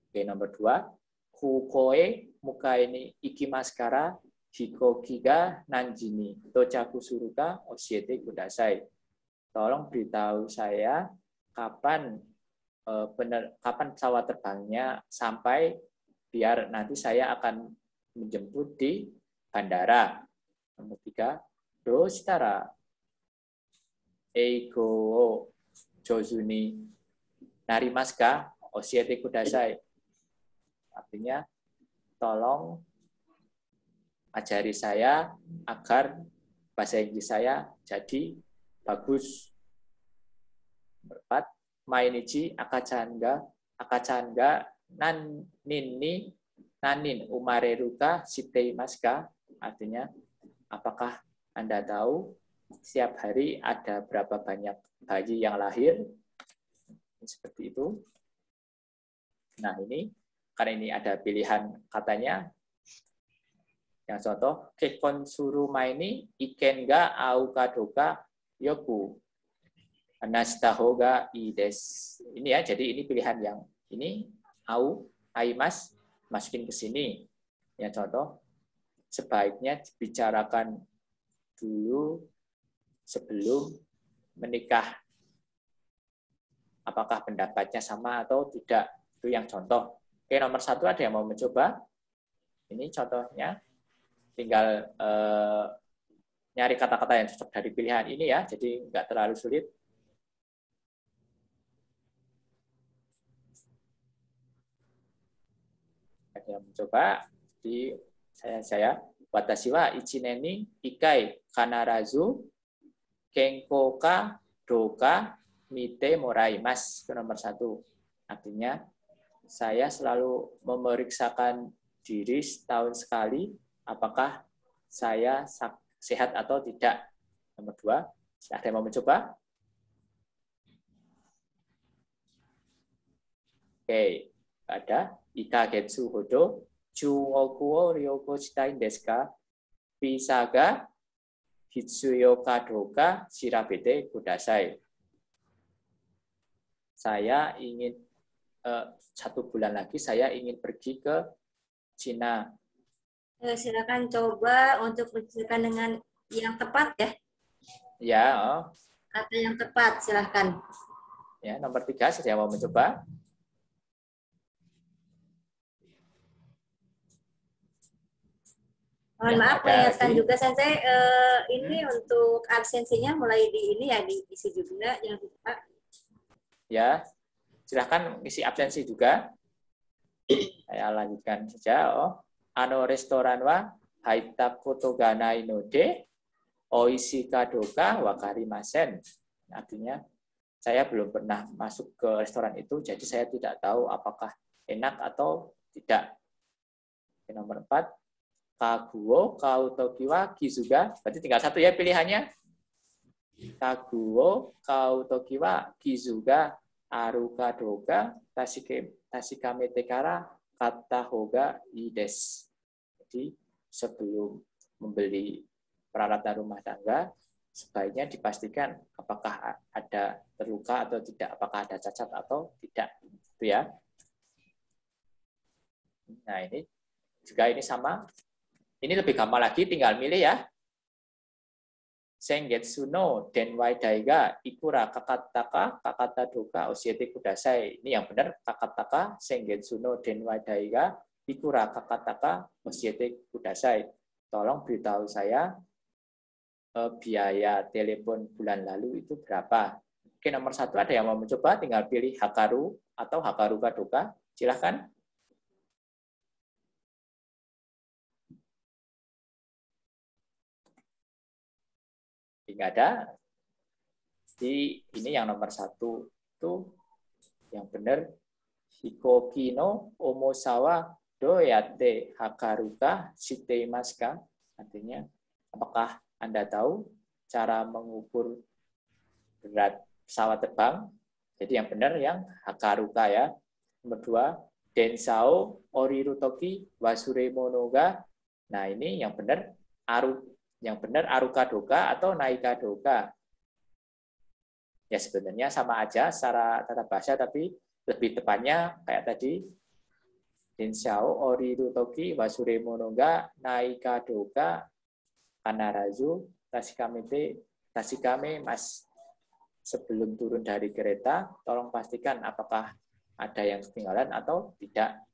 Oke, nomor dua, kukoe muka ini ikimaskara hikoki ga nanjini tochaku suruka oshiete kudasai. Tolong beritahu saya kapan benar kapan pesawat terbangnya sampai biar nanti saya akan menjemput di bandara. Nomor tiga, doshitara eiko o jozu ni narimasu ka oshiete kudasai. Artinya, tolong ajari saya agar bahasa Inggris saya jadi bagus. Mainichi akacanga akacanga nan ninni nanin umareruka shiteimasu Artinya, apakah Anda tahu setiap hari ada berapa banyak bayi yang lahir? Seperti itu. Nah, ini karena ini ada pilihan katanya. Yang contoh, kekon suru maini iken ga au kadoka yoku anashitaho ga ides. Ini ya, jadi ini pilihan yang ini au aimas masukin ke sini. Yang contoh, sebaiknya dibicarakan dulu sebelum menikah. Apakah pendapatnya sama atau tidak? Itu yang contoh. Oke, nomor satu ada yang mau mencoba? Ini contohnya. Tinggal eh, nyari kata-kata yang cocok dari pilihan ini ya, jadi nggak terlalu sulit. Yang mencoba? Di saya saya watashi wa ichinen ni ikai kanarazu kenko ka doka mite moraimasu. Itu nomor satu. Artinya, saya selalu memeriksakan diri setahun sekali apakah saya sehat atau tidak. Nomor dua, ada yang mau mencoba? Oke, ada Ika Getsu Hodo, Chungoku wo ryoko shitai desu ka? Bisa ga Hitsuyoka doka shirabete kudasai. Saya ingin eh, satu bulan lagi saya ingin pergi ke Cina. Eh, silakan coba untuk menceritakan dengan yang tepat ya. Ya, oh. Kata yang tepat, silahkan. ya nomor tiga saya mau mencoba. Mohon Ya, maaf, mengingatkan juga Sensei, eh, ini untuk absensinya mulai di ini ya, diisi juga, jangan lupa. Ya, silahkan isi absensi juga. Saya lanjutkan saja. Oh, ano restoran wa haita koto ga nai no de oishi ka doka wakarimasen. Artinya, saya belum pernah masuk ke restoran itu, jadi saya tidak tahu apakah enak atau tidak. Oke, nomor empat, kaguo kautoki wa kizuga. Berarti tinggal satu ya pilihannya. Kaguo kautoki wa kizuga aruka doga tasike tasikame tekara kata hoga ides. Jadi sebelum membeli peralatan rumah tangga, sebaiknya dipastikan apakah ada terluka atau tidak, apakah ada cacat atau tidak. Itu ya. Nah, ini juga ini sama. Ini lebih gampang lagi, tinggal milih ya. Sengetsu no denwai daiga ikura kakataka kakata doka osiete kudasai. Ini yang benar kakataka sengetsu no denwai daiga ikura kakataka osiete kudasai. Tolong beritahu saya eh, biaya telepon bulan lalu itu berapa. Oke, nomor satu ada yang mau mencoba, tinggal pilih Hakaru atau Hakaru Kadoka. Silahkan. Nggak ada. Jadi ini yang nomor satu itu yang benar Hikoki no omosawa doyate hakaruka shiteimasu Artinya, apakah Anda tahu cara mengukur berat pesawat terbang? Jadi yang benar yang hakaruka ya. Nomor dua, densao orirutoki wasure monoga. Nah ini yang benar aru yang benar aruka doka atau naika doka. Ya sebenarnya sama aja secara tata bahasa tapi lebih tepatnya kayak tadi Denshao Oriru Toki Wasure Monoga Naika Doka Kanarazu Tasikamete Tasikame Mas sebelum turun dari kereta tolong pastikan apakah ada yang ketinggalan atau tidak.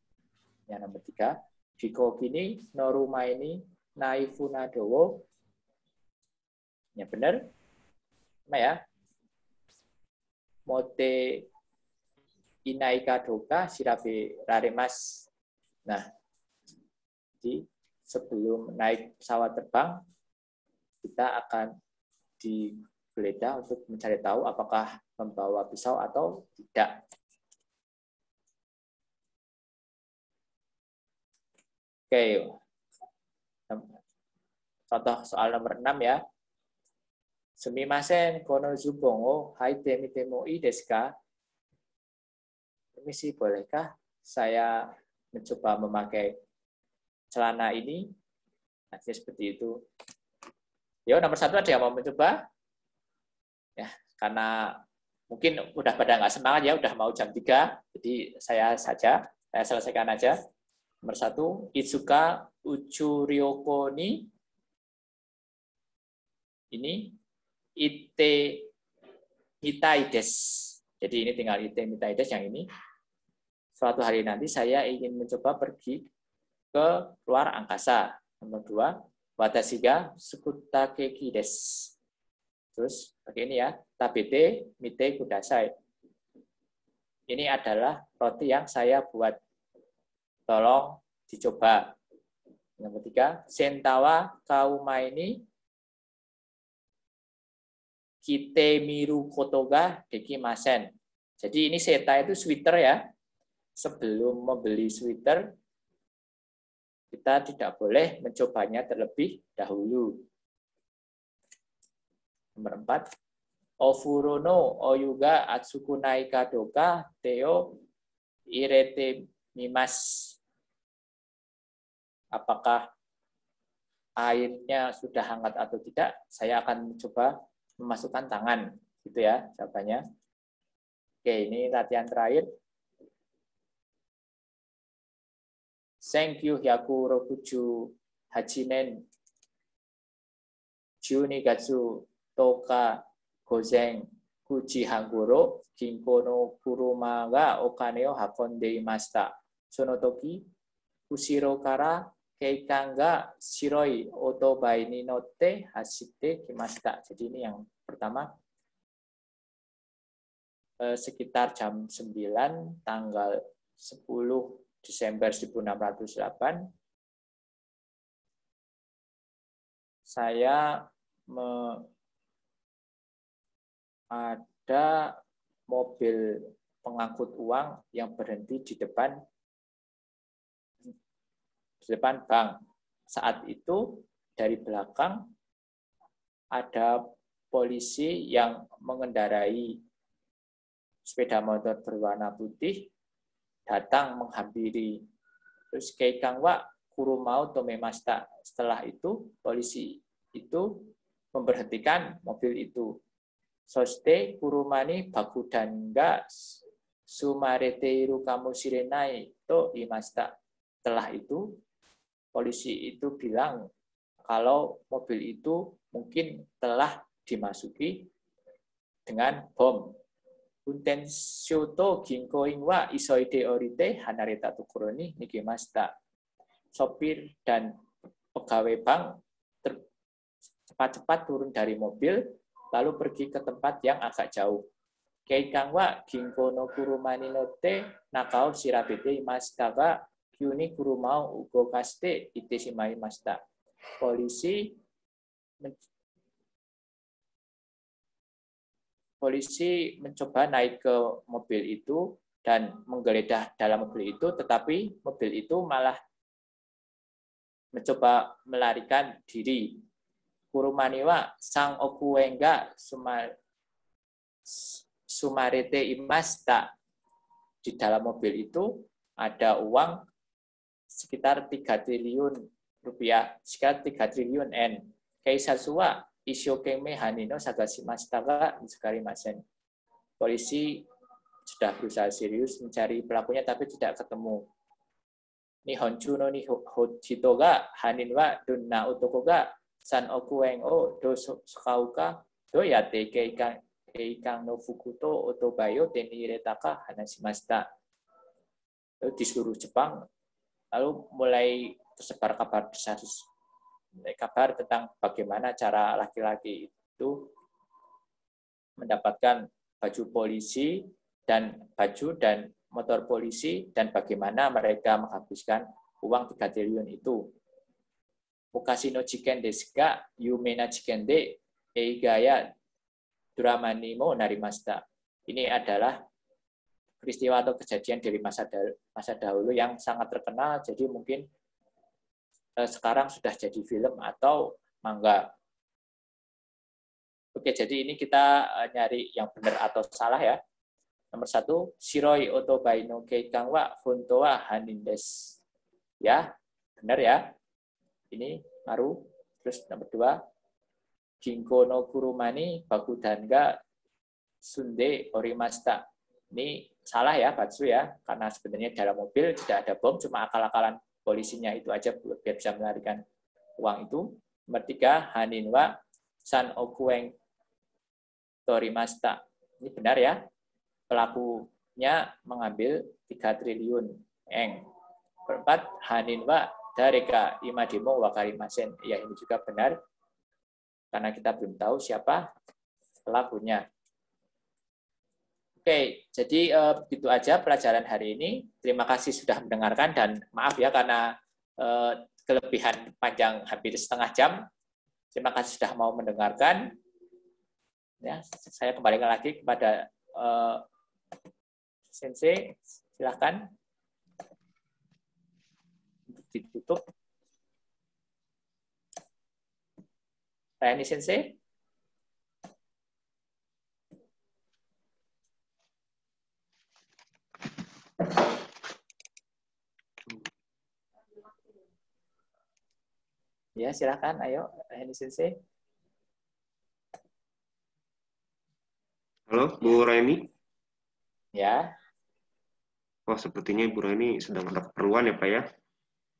Yang nomor tiga, Viko Kini Noruma ini Naifunadowo Ya benar? Nah ya. Mote inaika doka sirabe raremas. Nah, jadi sebelum naik pesawat terbang, kita akan digeledah untuk mencari tahu apakah membawa pisau atau tidak. Oke, contoh soal nomor 6 ya. Sumimasen kono zubong o haite mitemo i desu ka? Permisi, bolehkah saya mencoba memakai celana ini? Artinya seperti itu. Yo, nomor satu ada yang mau mencoba? Ya, karena mungkin udah pada nggak semangat ya, udah mau jam 3, jadi saya saja, saya selesaikan aja. Nomor satu, Itsuka Uchuryoko ni ini ite mitaides. Jadi ini tinggal ite mitaides yang ini. Suatu hari nanti saya ingin mencoba pergi ke luar angkasa. Nomor dua, watasiga sukutakeki des. Terus pakai ini ya, tabete mite kudasai. Ini adalah roti yang saya buat. Tolong dicoba. Nomor tiga, sentawa kauma ini kite miru kotoga deki masen. Jadi ini seta itu sweater ya. Sebelum membeli sweater, kita tidak boleh mencobanya terlebih dahulu. Nomor empat, ofurono oyuga atsukunai kadoka teo irete mimas. Apakah airnya sudah hangat atau tidak? Saya akan mencoba memasukkan tangan gitu ya jawabannya. Oke ini latihan terakhir. Thank you Hyaku Rokuju Hachinen Juni Gatsu Toka Gozeng Kuchi Hanguro Kinko no Kuruma ga okane o hakonde imashita. Sono toki, usiro kara Keikan ga shiroi otobai ni notte hashite kimashita. Jadi ini yang pertama eh, sekitar jam 9 tanggal 10 Desember 1608 saya me, ada mobil pengangkut uang yang berhenti di depan di depan bank. Saat itu dari belakang ada polisi yang mengendarai sepeda motor berwarna putih datang menghampiri. Terus Kei Kang Wak kurumau tomemasta. Setelah itu polisi itu memberhentikan mobil itu. Soste kurumani bakudanga sumareteiru kamu sirenai to imasta. Setelah itu polisi itu bilang kalau mobil itu mungkin telah dimasuki dengan bom. Unten shoto ginkoing wa isoide orite hanareta tukuroni nikimasta. Sopir dan pegawai bank cepat-cepat turun dari mobil, lalu pergi ke tempat yang agak jauh. Keikang wa ginko no kurumani nakao shirabete imashita wa kyuni kurumau ugo kaste ite shimai mashita. Polisi polisi mencoba naik ke mobil itu dan menggeledah dalam mobil itu, tetapi mobil itu malah mencoba melarikan diri. Kurumaniwa sang okuenga sumar, sumarete imasta di dalam mobil itu ada uang sekitar 3 triliun rupiah, sekitar 3 triliun N. Kaisasua Ishokeme Hanino Sagasimashita wa Masen. Polisi sudah berusaha serius mencari pelakunya tapi tidak ketemu. Nihonchu no Nihito ga Hanin wa Dunna Utoko ga San Okueng o Do Sukauka Do Yate Keikang Keikang no Fukuto Otobayo Teni Retaka Hanashimashita. Di seluruh Jepang lalu mulai tersebar kabar desas kabar tentang bagaimana cara laki-laki itu mendapatkan baju polisi dan baju dan motor polisi dan bagaimana mereka menghabiskan uang 3 triliun itu. Mukasino chiken desu ga yumena chiken de eigaya duramani mo narimashita. Ini adalah peristiwa atau kejadian dari masa masa dahulu yang sangat terkenal, jadi mungkin Eh, sekarang sudah jadi film atau mangga. Oke, jadi ini kita eh, nyari yang benar atau salah ya. Nomor satu, Shiroi Otobaino Keikang wa Funtoa Hanindes. Ya, benar ya. Ini Maru. Terus nomor dua, Ginko no Kurumani Bakudanga Sunde Orimasta. Ini salah ya, Batsu ya, karena sebenarnya dalam mobil tidak ada bom, cuma akal-akalan polisinya itu aja biar bisa melarikan uang itu. Nomor tiga, Haninwa San Okueng Torimasta. Ini benar ya, pelakunya mengambil 3 triliun eng. Keempat, Haninwa Dareka Imademo Wakarimasen. Ya, ini juga benar, karena kita belum tahu siapa pelakunya. Oke, jadi uh, begitu aja pelajaran hari ini. Terima kasih sudah mendengarkan dan maaf ya karena uh, kelebihan panjang hampir setengah jam. Terima kasih sudah mau mendengarkan. Ya, saya kembalikan lagi kepada uh, Sensei. Silahkan ditutup. Rayani Sensei. Ya, silakan. Ayo, Henny Sensei. Halo, Bu Raimi. Ya. Oh, sepertinya Bu Raimi sedang ada keperluan ya, Pak ya?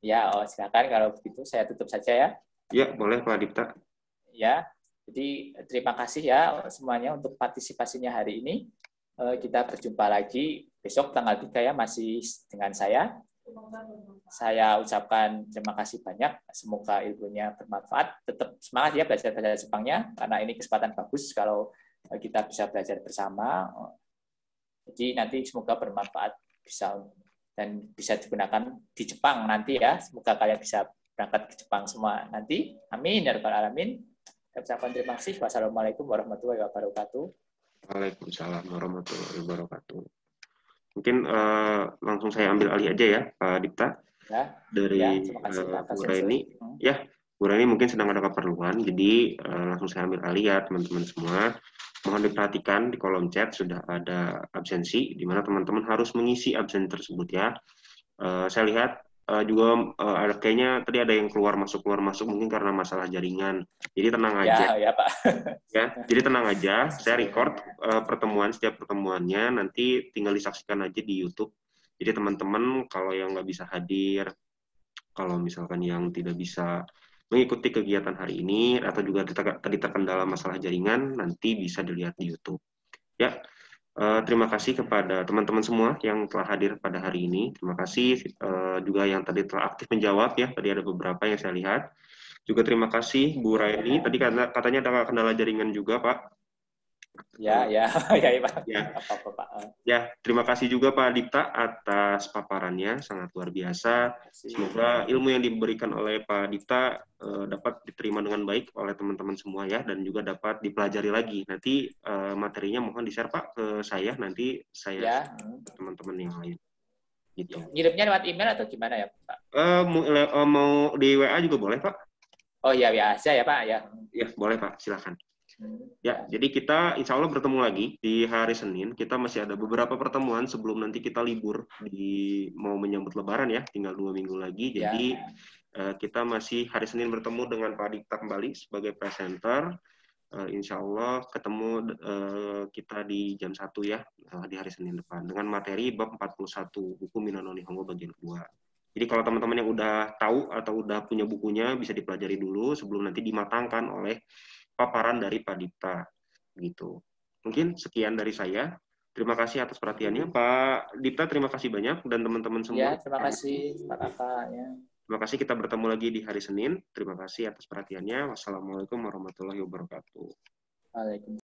Ya, oh silakan. Kalau begitu saya tutup saja ya. Ya, boleh Pak Dipta. Ya, jadi terima kasih ya semuanya untuk partisipasinya hari ini. Eh, kita berjumpa lagi besok tanggal 3 ya, masih dengan saya. Saya ucapkan terima kasih banyak. Semoga ilmunya bermanfaat. Tetap semangat ya belajar bahasa Jepangnya, karena ini kesempatan bagus kalau kita bisa belajar bersama. Jadi nanti semoga bermanfaat bisa dan bisa digunakan di Jepang nanti ya. Semoga kalian bisa berangkat ke Jepang semua nanti. Amin ya rabbal alamin. Saya terima kasih. Wassalamualaikum warahmatullahi wabarakatuh. Waalaikumsalam warahmatullahi wabarakatuh. Mungkin uh, langsung saya ambil alih aja ya, Pak Dipta. Ya, dari ya, uh, Bu Raini. Hmm. Ya, Bu Raini mungkin sedang ada keperluan, jadi uh, langsung saya ambil alih ya, teman-teman semua. Mohon diperhatikan di kolom chat sudah ada absensi, di mana teman-teman harus mengisi absen tersebut ya. Uh, saya lihat uh, juga uh, ada kayaknya tadi ada yang keluar masuk keluar masuk mungkin karena masalah jaringan. Jadi tenang aja. Ya, ya Pak. ya, jadi tenang aja. Saya record uh, pertemuan setiap pertemuannya nanti tinggal disaksikan aja di YouTube. Jadi teman-teman kalau yang nggak bisa hadir, kalau misalkan yang tidak bisa mengikuti kegiatan hari ini atau juga tadi terkendala masalah jaringan nanti bisa dilihat di YouTube. Ya, uh, terima kasih kepada teman-teman semua yang telah hadir pada hari ini. Terima kasih uh, juga yang tadi telah aktif menjawab ya. Tadi ada beberapa yang saya lihat. Juga terima kasih Bu Raini. Tadi katanya ada kendala jaringan juga Pak. Ya, ya, ya, ya, Pak. Ya. Apa, Pak. ya, terima kasih juga Pak Dipta atas paparannya, sangat luar biasa. Semoga ilmu yang diberikan oleh Pak Dipta uh, dapat diterima dengan baik oleh teman-teman semua ya, dan juga dapat dipelajari lagi. Nanti uh, materinya mohon di-share Pak ke saya, nanti saya ya. teman-teman yang lain. Gitu. Ngirimnya lewat email atau gimana ya Pak? Uh, mau, uh, mau di WA juga boleh Pak. Oh iya, biasa ya Pak ya. Ya, boleh Pak, silakan. Ya, jadi kita insya Allah bertemu lagi di hari Senin. Kita masih ada beberapa pertemuan sebelum nanti kita libur di mau menyambut Lebaran ya, tinggal dua minggu lagi. Ya. Jadi ya. kita masih hari Senin bertemu dengan Pak Dikta kembali sebagai presenter. Uh, insya Allah ketemu uh, kita di jam satu ya di hari Senin depan dengan materi bab 41 buku Minanoni Honggo bagian kedua. Jadi kalau teman-teman yang udah tahu atau udah punya bukunya bisa dipelajari dulu sebelum nanti dimatangkan oleh paparan dari Pak Dipta gitu. Mungkin sekian dari saya. Terima kasih atas perhatiannya Pak Dipta. Terima kasih banyak dan teman-teman semua. Ya, terima kasih Pak Kakak ya. Terima kasih kita bertemu lagi di hari Senin. Terima kasih atas perhatiannya. Wassalamualaikum warahmatullahi wabarakatuh. Waalaikumsalam.